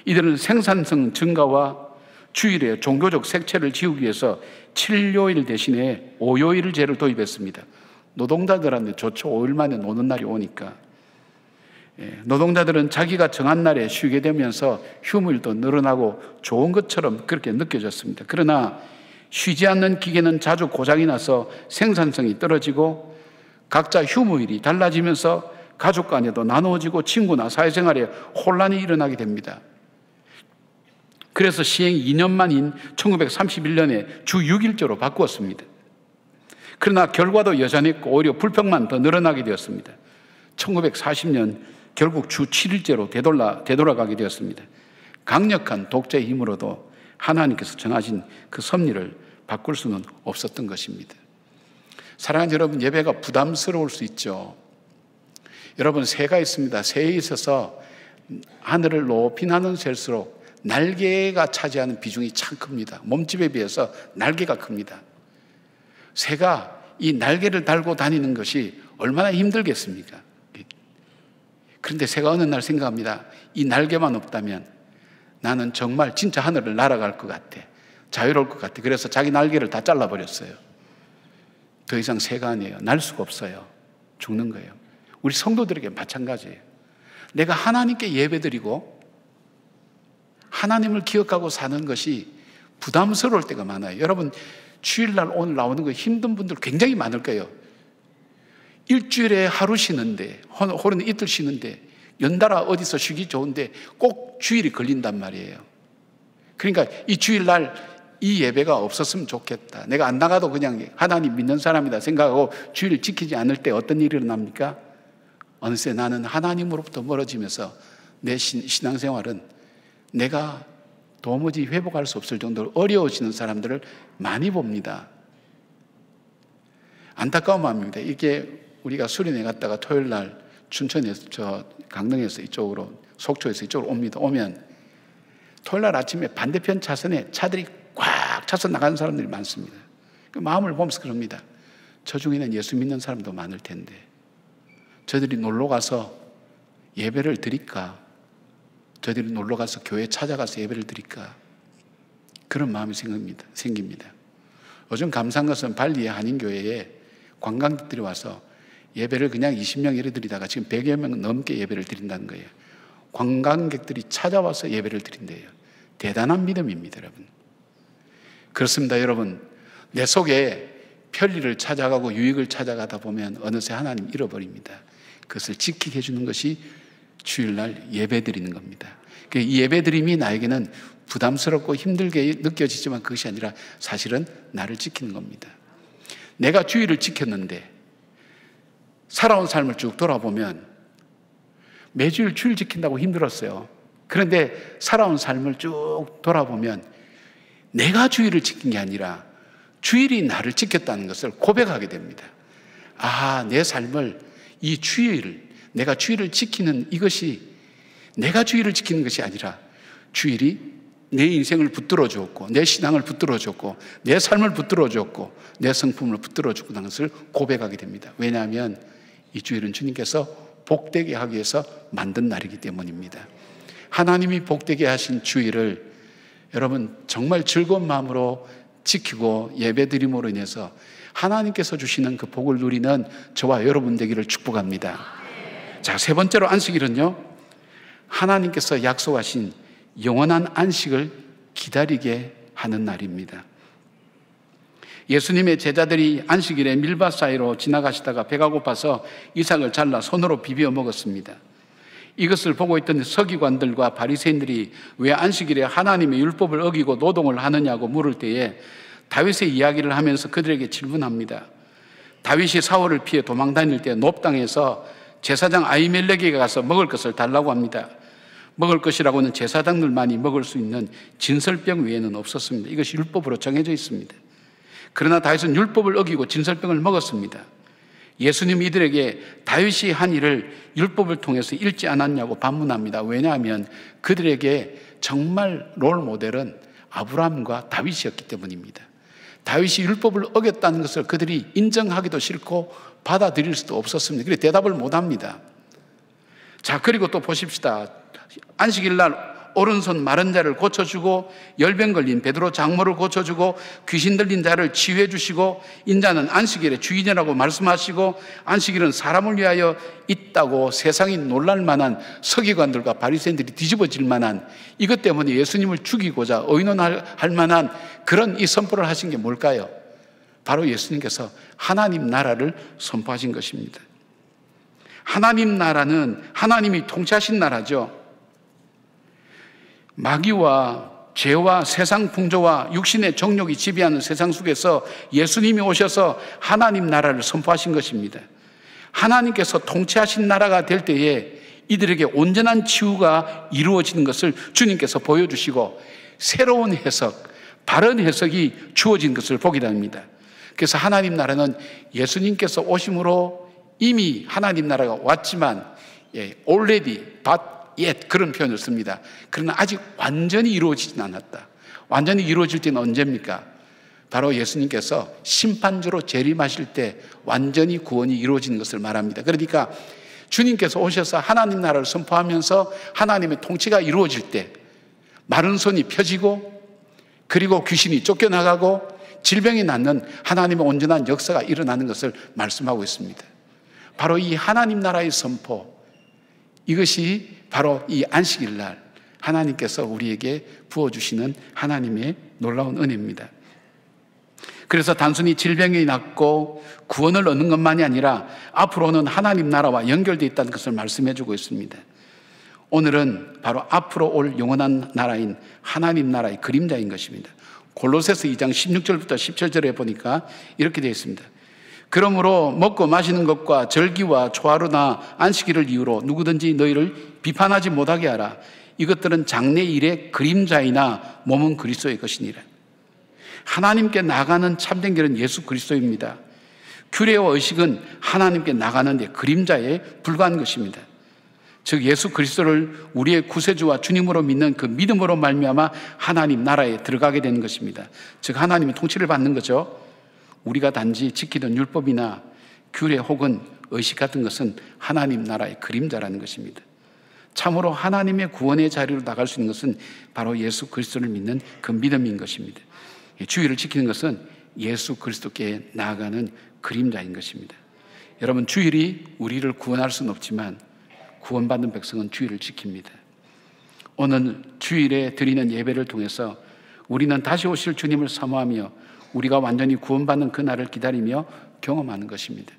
이들은 생산성 증가와 주일에 종교적 색채를 지우기 위해서 7요일 대신에 5요일 제를 도입했습니다. 노동자들한테 좋죠. 5일 만에 노는 날이 오니까. 예, 노동자들은 자기가 정한 날에 쉬게 되면서 휴무일도 늘어나고 좋은 것처럼 그렇게 느껴졌습니다. 그러나 쉬지 않는 기계는 자주 고장이 나서 생산성이 떨어지고 각자 휴무일이 달라지면서 가족 간에도 나누어지고 친구나 사회생활에 혼란이 일어나게 됩니다. 그래서 시행 2년 만인 1931년에 주 6일제로 바꾸었습니다. 그러나 결과도 여전했고 오히려 불평만 더 늘어나게 되었습니다. 1940년 결국 주 7일제로 되돌아, 되돌아가게 되었습니다. 강력한 독재의 힘으로도 하나님께서 정하신 그 섭리를 바꿀 수는 없었던 것입니다. 사랑하는 여러분, 예배가 부담스러울 수 있죠. 여러분, 새가 있습니다. 새에 있어서 하늘을 높이 나는 셀수록 날개가 차지하는 비중이 참 큽니다. 몸집에 비해서 날개가 큽니다. 새가 이 날개를 달고 다니는 것이 얼마나 힘들겠습니까? 그런데 새가 어느 날 생각합니다. 이 날개만 없다면 나는 정말 진짜 하늘을 날아갈 것 같아. 자유로울 것 같아. 그래서 자기 날개를 다 잘라버렸어요. 더 이상 새가 아니에요. 날 수가 없어요. 죽는 거예요. 우리 성도들에게 마찬가지예요. 내가 하나님께 예배드리고 하나님을 기억하고 사는 것이 부담스러울 때가 많아요. 여러분, 주일날 오늘 나오는 거 힘든 분들 굉장히 많을 거예요. 일주일에 하루 쉬는데, 혹은 이틀 쉬는데, 연달아 어디서 쉬기 좋은데 꼭 주일이 걸린단 말이에요. 그러니까 이 주일날 이 예배가 없었으면 좋겠다. 내가 안 나가도 그냥 하나님 믿는 사람이다 생각하고 주의를 지키지 않을 때 어떤 일이 일어납니까? 어느새 나는 하나님으로부터 멀어지면서 내 신- 신앙생활은 내가 도무지 회복할 수 없을 정도로 어려워지는 사람들을 많이 봅니다. 안타까운 마음입니다. 이게 우리가 수련회 갔다가 토요일 날 춘천에서 저 강릉에서 이쪽으로 속초에서 이쪽으로 옵니다. 오면 토요일 날 아침에 반대편 차선에 차들이 꽉 차서 나가는 사람들이 많습니다. 그 마음을 보면서 그럽니다. 저 중에는 예수 믿는 사람도 많을 텐데 저들이 놀러 가서 예배를 드릴까? 저들이 놀러 가서 교회 찾아가서 예배를 드릴까? 그런 마음이 생깁니다. 생깁니다. 요즘 감사한 것은 발리의 한인교회에 관광객들이 와서 예배를 그냥 20명 예를 드리다가 지금 100여 명 넘게 예배를 드린다는 거예요. 관광객들이 찾아와서 예배를 드린대요. 대단한 믿음입니다, 여러분. 그렇습니다, 여러분. 내 속에 편리를 찾아가고 유익을 찾아가다 보면 어느새 하나님 잃어버립니다. 그것을 지키게 해주는 것이 주일날 예배 드리는 겁니다. 그이 예배 드림이 나에게는 부담스럽고 힘들게 느껴지지만 그것이 아니라 사실은 나를 지키는 겁니다. 내가 주의를 지켰는데 살아온 삶을 쭉 돌아보면 매주일 주일 지킨다고 힘들었어요. 그런데 살아온 삶을 쭉 돌아보면 내가 주의를 지킨 게 아니라 주일이 나를 지켰다는 것을 고백하게 됩니다. 아, 내 삶을 이 주일, 내가 주일을 지키는 이것이 내가 주일을 지키는 것이 아니라 주일이 내 인생을 붙들어 주었고, 내 신앙을 붙들어 줬고, 내 삶을 붙들어 줬고, 내 성품을 붙들어 주고 하는 것을 고백하게 됩니다. 왜냐하면 이 주일은 주님께서 복되게 하기 위해서 만든 날이기 때문입니다. 하나님이 복되게 하신 주일을 여러분 정말 즐거운 마음으로 지키고 예배드림으로 인해서 하나님께서 주시는 그 복을 누리는 저와 여러분 되기를 축복합니다. 자, 세 번째로 안식일은요. 하나님께서 약속하신 영원한 안식을 기다리게 하는 날입니다. 예수님의 제자들이 안식일에 밀밭 사이로 지나가시다가 배가 고파서 이삭을 잘라 손으로 비벼 먹었습니다. 이것을 보고 있던 서기관들과 바리새인들이 왜 안식일에 하나님의 율법을 어기고 노동을 하느냐고 물을 때에 다윗의 이야기를 하면서 그들에게 질문합니다. 다윗이 사울을 피해 도망 다닐 때 높당에서 제사장 아이멜렉에게 가서 먹을 것을 달라고 합니다. 먹을 것이라고는 제사장들만이 먹을 수 있는 진설병 외에는 없었습니다. 이것이 율법으로 정해져 있습니다. 그러나 다윗은 율법을 어기고 진설병을 먹었습니다. 예수님 이들에게 다윗이 한 일을 율법을 통해서 읽지 않았냐고 반문합니다. 왜냐하면 그들에게 정말 롤 모델은 아브라함과 다윗이었기 때문입니다. 다윗이 율법을 어겼다는 것을 그들이 인정하기도 싫고 받아들일 수도 없었습니다. 그래서 대답을 못 합니다. 자, 그리고 또 보십시다. 안식일 날 오른손 마른 자를 고쳐주고 열병 걸린 베드로 장모를 고쳐주고 귀신 들린 자를 치유해 주시고 인자는 안식일의 주인이라고 말씀하시고 안식일은 사람을 위하여 있다고 세상이 놀랄 만한 서기관들과 바리새인들이 뒤집어질 만한 이것 때문에 예수님을 죽이고자 의논할 할 만한 그런 이 선포를 하신 게 뭘까요? 바로 예수님께서 하나님 나라를 선포하신 것입니다. 하나님 나라는 하나님이 통치하신 나라죠. 마귀와 죄와 세상 풍조와 육신의 정욕이 지배하는 세상 속에서 예수님이 오셔서 하나님 나라를 선포하신 것입니다. 하나님께서 통치하신 나라가 될 때에 이들에게 온전한 치유가 이루어지는 것을 주님께서 보여주시고 새로운 해석, 바른 해석이 주어진 것을 보게 됩니다. 그래서 하나님 나라는 예수님께서 오심으로 이미 하나님 나라가 왔지만 예, already, but yet 그런 표현을 씁니다. 그러나 아직 완전히 이루어지진 않았다. 완전히 이루어질 때는 언제입니까? 바로 예수님께서 심판주로 재림하실 때 완전히 구원이 이루어지는 것을 말합니다. 그러니까 주님께서 오셔서 하나님 나라를 선포하면서 하나님의 통치가 이루어질 때 마른 손이 펴지고 그리고 귀신이 쫓겨나가고 질병이 낫는 하나님의 온전한 역사가 일어나는 것을 말씀하고 있습니다. 바로 이 하나님 나라의 선포, 이것이 바로 이 안식일 날 하나님께서 우리에게 부어주시는 하나님의 놀라운 은혜입니다. 그래서 단순히 질병이 낫고 구원을 얻는 것만이 아니라 앞으로는 하나님 나라와 연결되어 있다는 것을 말씀해 주고 있습니다. 오늘은 바로 앞으로 올 영원한 나라인 하나님 나라의 그림자인 것입니다. 골로새서 2장 16절부터 17절에 보니까 이렇게 되어 있습니다. 그러므로 먹고 마시는 것과 절기와 초하루나 안식일을 이유로 누구든지 너희를 비판하지 못하게 하라. 이것들은 장래 일의 그림자이나 몸은 그리스도의 것이니라. 하나님께 나가는 참된 길은 예수 그리스도입니다. 규례와 의식은 하나님께 나가는 데 그림자에 불과한 것입니다. 즉 예수 그리스도를 우리의 구세주와 주님으로 믿는 그 믿음으로 말미암아 하나님 나라에 들어가게 되는 것입니다. 즉 하나님의 통치를 받는 거죠. 우리가 단지 지키던 율법이나 규례 혹은 의식 같은 것은 하나님 나라의 그림자라는 것입니다. 참으로 하나님의 구원의 자리로 나갈 수 있는 것은 바로 예수 그리스도를 믿는 그 믿음인 것입니다. 주의를 지키는 것은 예수 그리스도께 나아가는 그림자인 것입니다. 여러분 주일이 우리를 구원할 수는 없지만 구원받는 백성은 주일을 지킵니다. 오늘 주일에 드리는 예배를 통해서 우리는 다시 오실 주님을 사모하며 우리가 완전히 구원받는 그 날을 기다리며 경험하는 것입니다.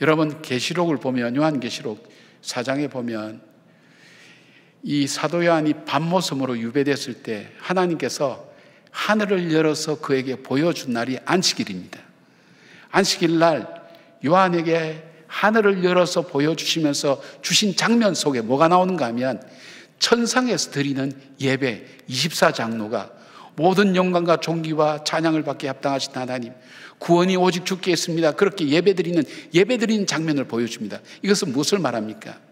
여러분 계시록을 보면 요한계시록 4장에 보면 이 사도 요한이 밤모섬으로 유배됐을 때 하나님께서 하늘을 열어서 그에게 보여준 날이 안식일입니다. 안식일 날 요한에게 하늘을 열어서 보여주시면서 주신 장면 속에 뭐가 나오는가 하면 천상에서 드리는 예배 24장로가 모든 영광과 존귀와 찬양을 받게 합당하신 하나님 구원이 오직 주께 있습니다. 그렇게 예배 드리는 예배 드리는 장면을 보여줍니다. 이것은 무엇을 말합니까?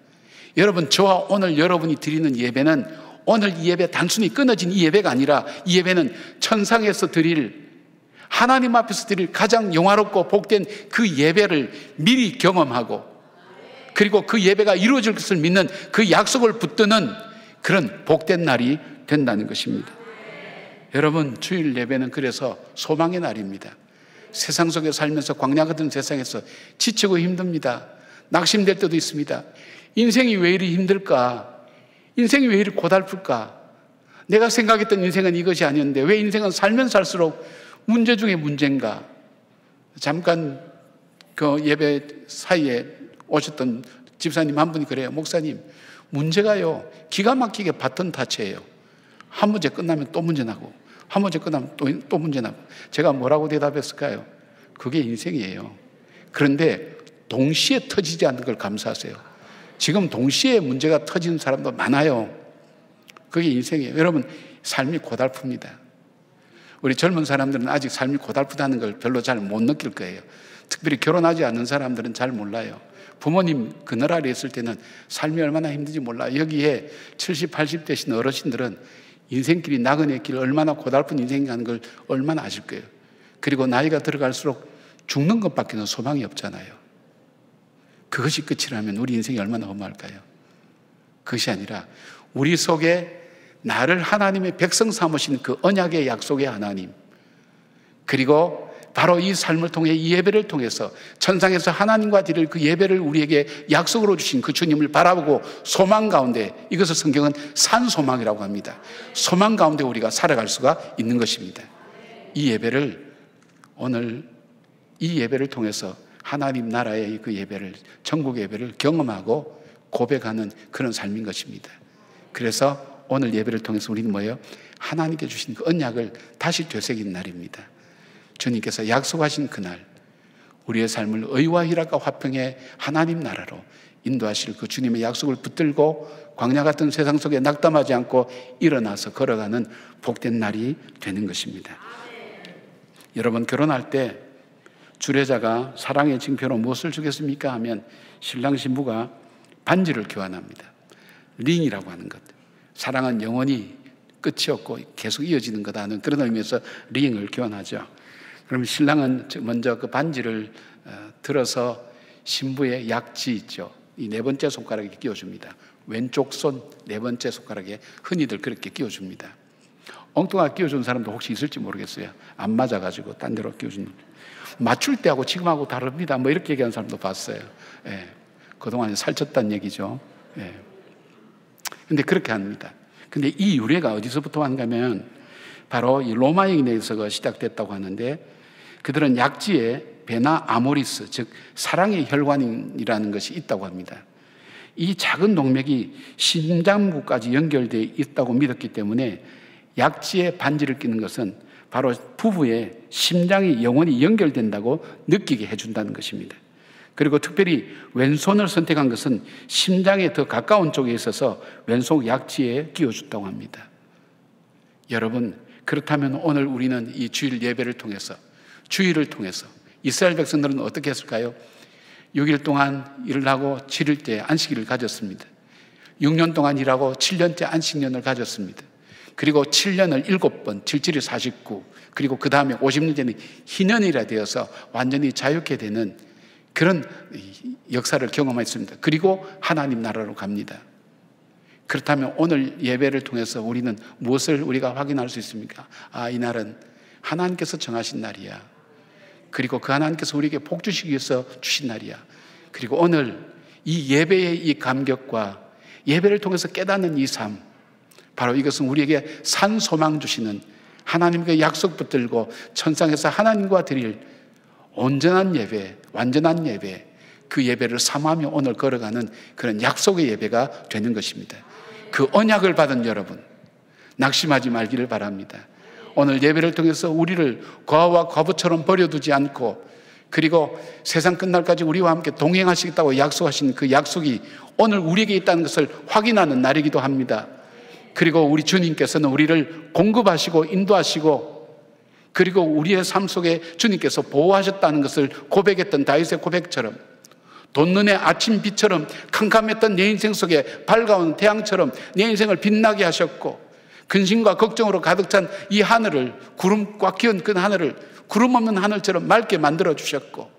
여러분 저와 오늘 여러분이 드리는 예배는 오늘 이 예배 단순히 끊어진 이 예배가 아니라 이 예배는 천상에서 드릴 하나님 앞에서 드릴 가장 영화롭고 복된 그 예배를 미리 경험하고 그리고 그 예배가 이루어질 것을 믿는 그 약속을 붙드는 그런 복된 날이 된다는 것입니다. 여러분, 주일 예배는 그래서 소망의 날입니다. 세상 속에 살면서 광야 같은 세상에서 지치고 힘듭니다. 낙심될 때도 있습니다. 인생이 왜 이리 힘들까? 인생이 왜 이리 고달플까? 내가 생각했던 인생은 이것이 아니었는데 왜 인생은 살면 살수록 문제 중에 문제인가? 잠깐 그 예배 사이에 오셨던 집사님 한 분이 그래요. 목사님, 문제가요, 기가 막히게 바톤 타치예요. 한 문제 끝나면 또 문제 나고, 한 문제 끝나면 또, 또 문제 나고. 제가 뭐라고 대답했을까요? 그게 인생이에요. 그런데 동시에 터지지 않는 걸 감사하세요. 지금 동시에 문제가 터지는 사람도 많아요. 그게 인생이에요. 여러분, 삶이 고달픕니다. 우리 젊은 사람들은 아직 삶이 고달프다는 걸 별로 잘 못 느낄 거예요. 특별히 결혼하지 않는 사람들은 잘 몰라요. 부모님 그늘 아래 있을 때는 삶이 얼마나 힘든지 몰라. 여기에 70, 80 되신 어르신들은 인생길이 나그네 길 얼마나 고달픈 인생이라는 걸 얼마나 아실 거예요. 그리고 나이가 들어갈수록 죽는 것밖에는 소망이 없잖아요. 그것이 끝이라면 우리 인생이 얼마나 허무할까요? 그것이 아니라 우리 속에 나를 하나님의 백성 삼으신 그 언약의 약속의 하나님 그리고 바로 이 삶을 통해 이 예배를 통해서 천상에서 하나님과 드릴 그 예배를 우리에게 약속으로 주신 그 주님을 바라보고 소망 가운데 이것을 성경은 산소망이라고 합니다. 소망 가운데 우리가 살아갈 수가 있는 것입니다. 이 예배를 오늘 이 예배를 통해서 하나님 나라의 그 예배를 천국 예배를 경험하고 고백하는 그런 삶인 것입니다. 그래서 오늘 예배를 통해서 우리는 뭐예요? 하나님께 주신 그 언약을 다시 되새긴 날입니다. 주님께서 약속하신 그날 우리의 삶을 의와 희락과 화평의 하나님 나라로 인도하실 그 주님의 약속을 붙들고 광야 같은 세상 속에 낙담하지 않고 일어나서 걸어가는 복된 날이 되는 것입니다. 여러분 결혼할 때 주례자가 사랑의 징표로 무엇을 주겠습니까? 하면 신랑 신부가 반지를 교환합니다. 링이라고 하는 것. 사랑은 영원히 끝이 없고 계속 이어지는 거다는 그런 의미에서 링을 교환하죠. 그럼 신랑은 먼저 그 반지를 어, 들어서 신부의 약지 있죠. 이 네 번째 손가락에 끼워줍니다. 왼쪽 손 네 번째 손가락에 흔히들 그렇게 끼워줍니다. 엉뚱하게 끼워준 사람도 혹시 있을지 모르겠어요. 안 맞아가지고 딴 데로 끼워준. 맞출 때하고 지금하고 다릅니다. 뭐 이렇게 얘기하는 사람도 봤어요. 예. 그동안에 살쪘다는 얘기죠. 예. 근데 그렇게 합니다. 근데 이 유래가 어디서부터 왔냐면 바로 이 로마 인에서 시작됐다고 하는데 그들은 약지에 베나 아모리스, 즉 사랑의 혈관이라는 것이 있다고 합니다. 이 작은 동맥이 심장부까지 연결되어 있다고 믿었기 때문에 약지에 반지를 끼는 것은 바로 부부의 심장이 영원히 연결된다고 느끼게 해준다는 것입니다. 그리고 특별히 왼손을 선택한 것은 심장에 더 가까운 쪽에 있어서 왼손 약지에 끼워준다고 합니다. 여러분, 그렇다면 오늘 우리는 이 주일 예배를 통해서, 주일을 통해서 이스라엘 백성들은 어떻게 했을까요? 6일 동안 일을 하고 7일째 안식일을 가졌습니다. 6년 동안 일하고 7년째 안식년을 가졌습니다. 그리고 7년을 7번, 77이 49, 그리고 그 다음에 50년째는 희년이라 되어서 완전히 자유케 되는 그런 역사를 경험했습니다. 그리고 하나님 나라로 갑니다. 그렇다면 오늘 예배를 통해서 우리는 무엇을 우리가 확인할 수 있습니까? 아, 이 날은 하나님께서 정하신 날이야. 그리고 그 하나님께서 우리에게 복 주시기 위해서 주신 날이야. 그리고 오늘 이 예배의 이 감격과 예배를 통해서 깨닫는 이 삶, 바로 이것은 우리에게 산 소망 주시는 하나님께 약속 붙들고 천상에서 하나님과 드릴 온전한 예배, 완전한 예배, 그 예배를 삼하며 오늘 걸어가는 그런 약속의 예배가 되는 것입니다. 그 언약을 받은 여러분, 낙심하지 말기를 바랍니다. 오늘 예배를 통해서 우리를 과와 과부처럼 버려두지 않고 그리고 세상 끝날까지 우리와 함께 동행하시겠다고 약속하신 그 약속이 오늘 우리에게 있다는 것을 확인하는 날이기도 합니다. 그리고 우리 주님께서는 우리를 공급하시고 인도하시고 그리고 우리의 삶 속에 주님께서 보호하셨다는 것을 고백했던 다윗의 고백처럼 돋눈의 아침 빛처럼 캄캄했던 내 인생 속에 밝아온 태양처럼 내 인생을 빛나게 하셨고 근심과 걱정으로 가득 찬 이 하늘을 구름 꽉 끼운 그 하늘을 구름 없는 하늘처럼 맑게 만들어 주셨고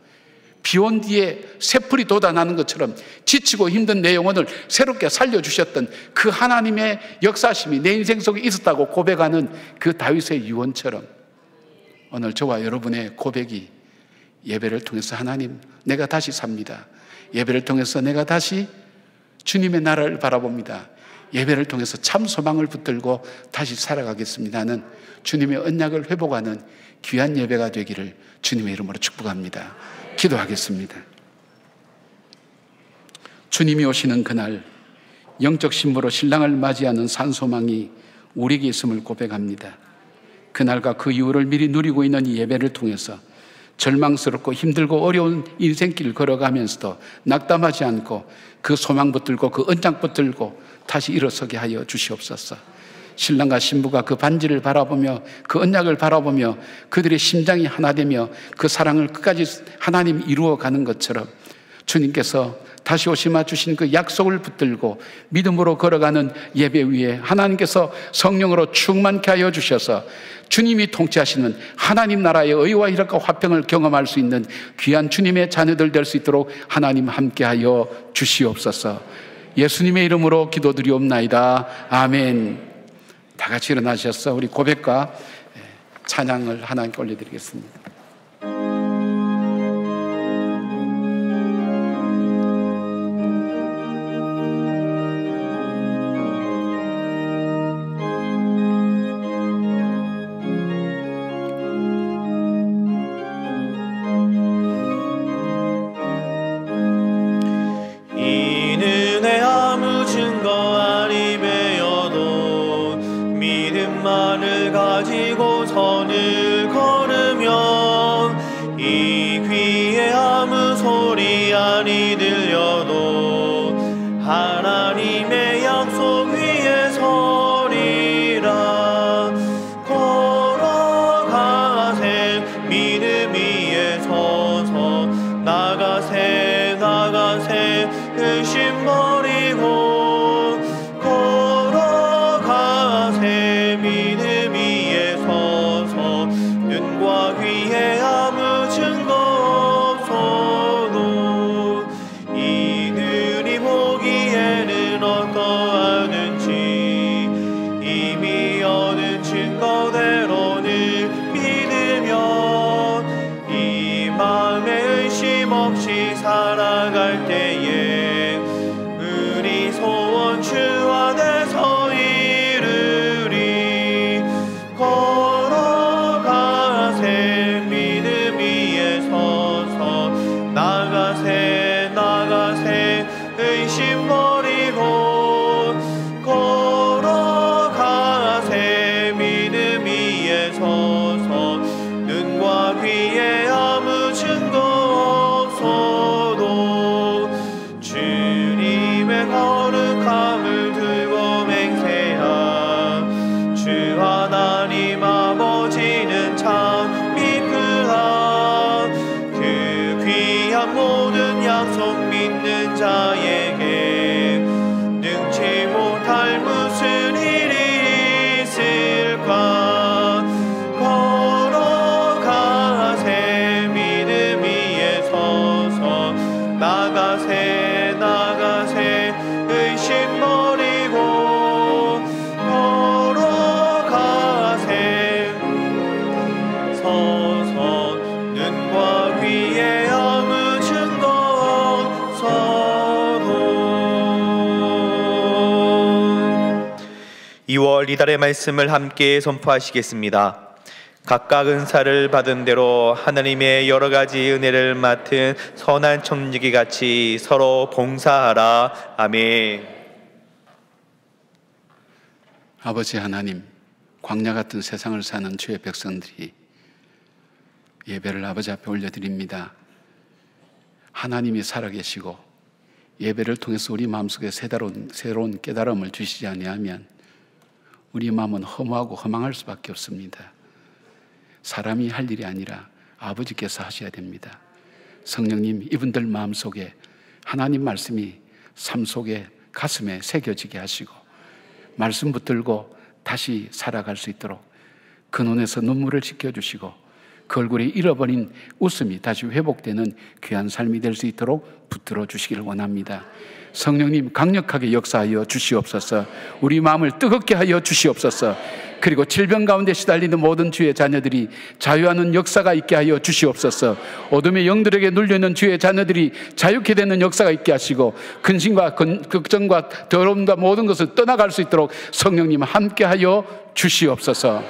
비 온 뒤에 새풀이 돋아나는 것처럼 지치고 힘든 내 영혼을 새롭게 살려주셨던 그 하나님의 역사심이 내 인생 속에 있었다고 고백하는 그 다윗의 유언처럼 오늘 저와 여러분의 고백이 예배를 통해서 하나님 내가 다시 삽니다. 예배를 통해서 내가 다시 주님의 나라를 바라봅니다. 예배를 통해서 참 소망을 붙들고 다시 살아가겠습니다는 주님의 언약을 회복하는 귀한 예배가 되기를 주님의 이름으로 축복합니다. 기도하겠습니다. 주님이 오시는 그날 영적 신부로 신랑을 맞이하는 산소망이 우리에게 있음을 고백합니다. 그날과 그 이후를 미리 누리고 있는 이 예배를 통해서 절망스럽고 힘들고 어려운 인생길 걸어가면서도 낙담하지 않고 그 소망 붙들고 그 언장 붙들고 다시 일어서게 하여 주시옵소서. 신랑과 신부가 그 반지를 바라보며 그 언약을 바라보며 그들의 심장이 하나 되며 그 사랑을 끝까지 하나님 이루어 가는 것처럼 주님께서 다시 오시마 주신 그 약속을 붙들고 믿음으로 걸어가는 예배 위에 하나님께서 성령으로 충만케 하여 주셔서 주님이 통치하시는 하나님 나라의 의와 희락과 화평을 경험할 수 있는 귀한 주님의 자녀들 될 수 있도록 하나님 함께하여 주시옵소서. 예수님의 이름으로 기도드리옵나이다. 아멘. 다 같이 일어나셔서 우리 고백과 찬양을 하나님께 올려드리겠습니다. 2월 이달의 말씀을 함께 선포하시겠습니다. 각각 은사를 받은 대로 하나님의 여러 가지 은혜를 맡은 선한 청지기 같이 서로 봉사하라. 아멘. 아버지 하나님, 광야 같은 세상을 사는 주의 백성들이 예배를 아버지 앞에 올려드립니다. 하나님이 살아계시고 예배를 통해서 우리 마음속에 새로운, 새로운 깨달음을 주시지 아니하면 우리 마음은 허무하고 허망할 수밖에 없습니다. 사람이 할 일이 아니라 아버지께서 하셔야 됩니다. 성령님, 이분들 마음 속에 하나님 말씀이 삶 속에 가슴에 새겨지게 하시고 말씀 붙들고 다시 살아갈 수 있도록 그 눈에서 눈물을 씻겨주시고 그 얼굴에 잃어버린 웃음이 다시 회복되는 귀한 삶이 될 수 있도록 붙들어 주시기를 원합니다. 성령님 강력하게 역사하여 주시옵소서. 우리 마음을 뜨겁게 하여 주시옵소서. 그리고 질병 가운데 시달리는 모든 주의 자녀들이 자유하는 역사가 있게 하여 주시옵소서. 어둠의 영들에게 눌려있는 주의 자녀들이 자유케 되는 역사가 있게 하시고 근심과 근- 걱정과 더러움과 모든 것을 떠나갈 수 있도록 성령님 함께 하여 주시옵소서.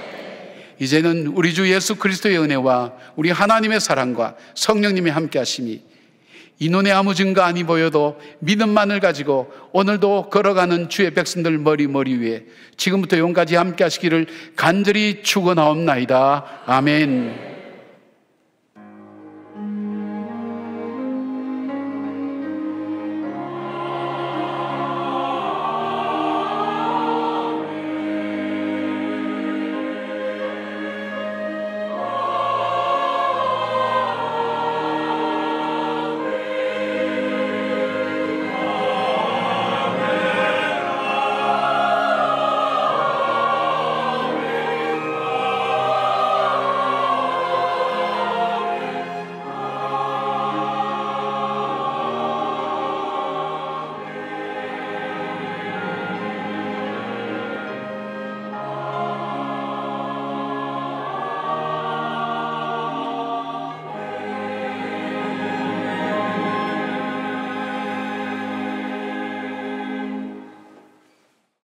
이제는 우리 주 예수 그리스도의 은혜와 우리 하나님의 사랑과 성령님의 함께 하심이 이 눈에 아무 증거 아니 보여도 믿음만을 가지고 오늘도 걸어가는 주의 백성들 머리 머리 위에 지금부터 용까지 함께 하시기를 간절히 축원하옵나이다. 아멘.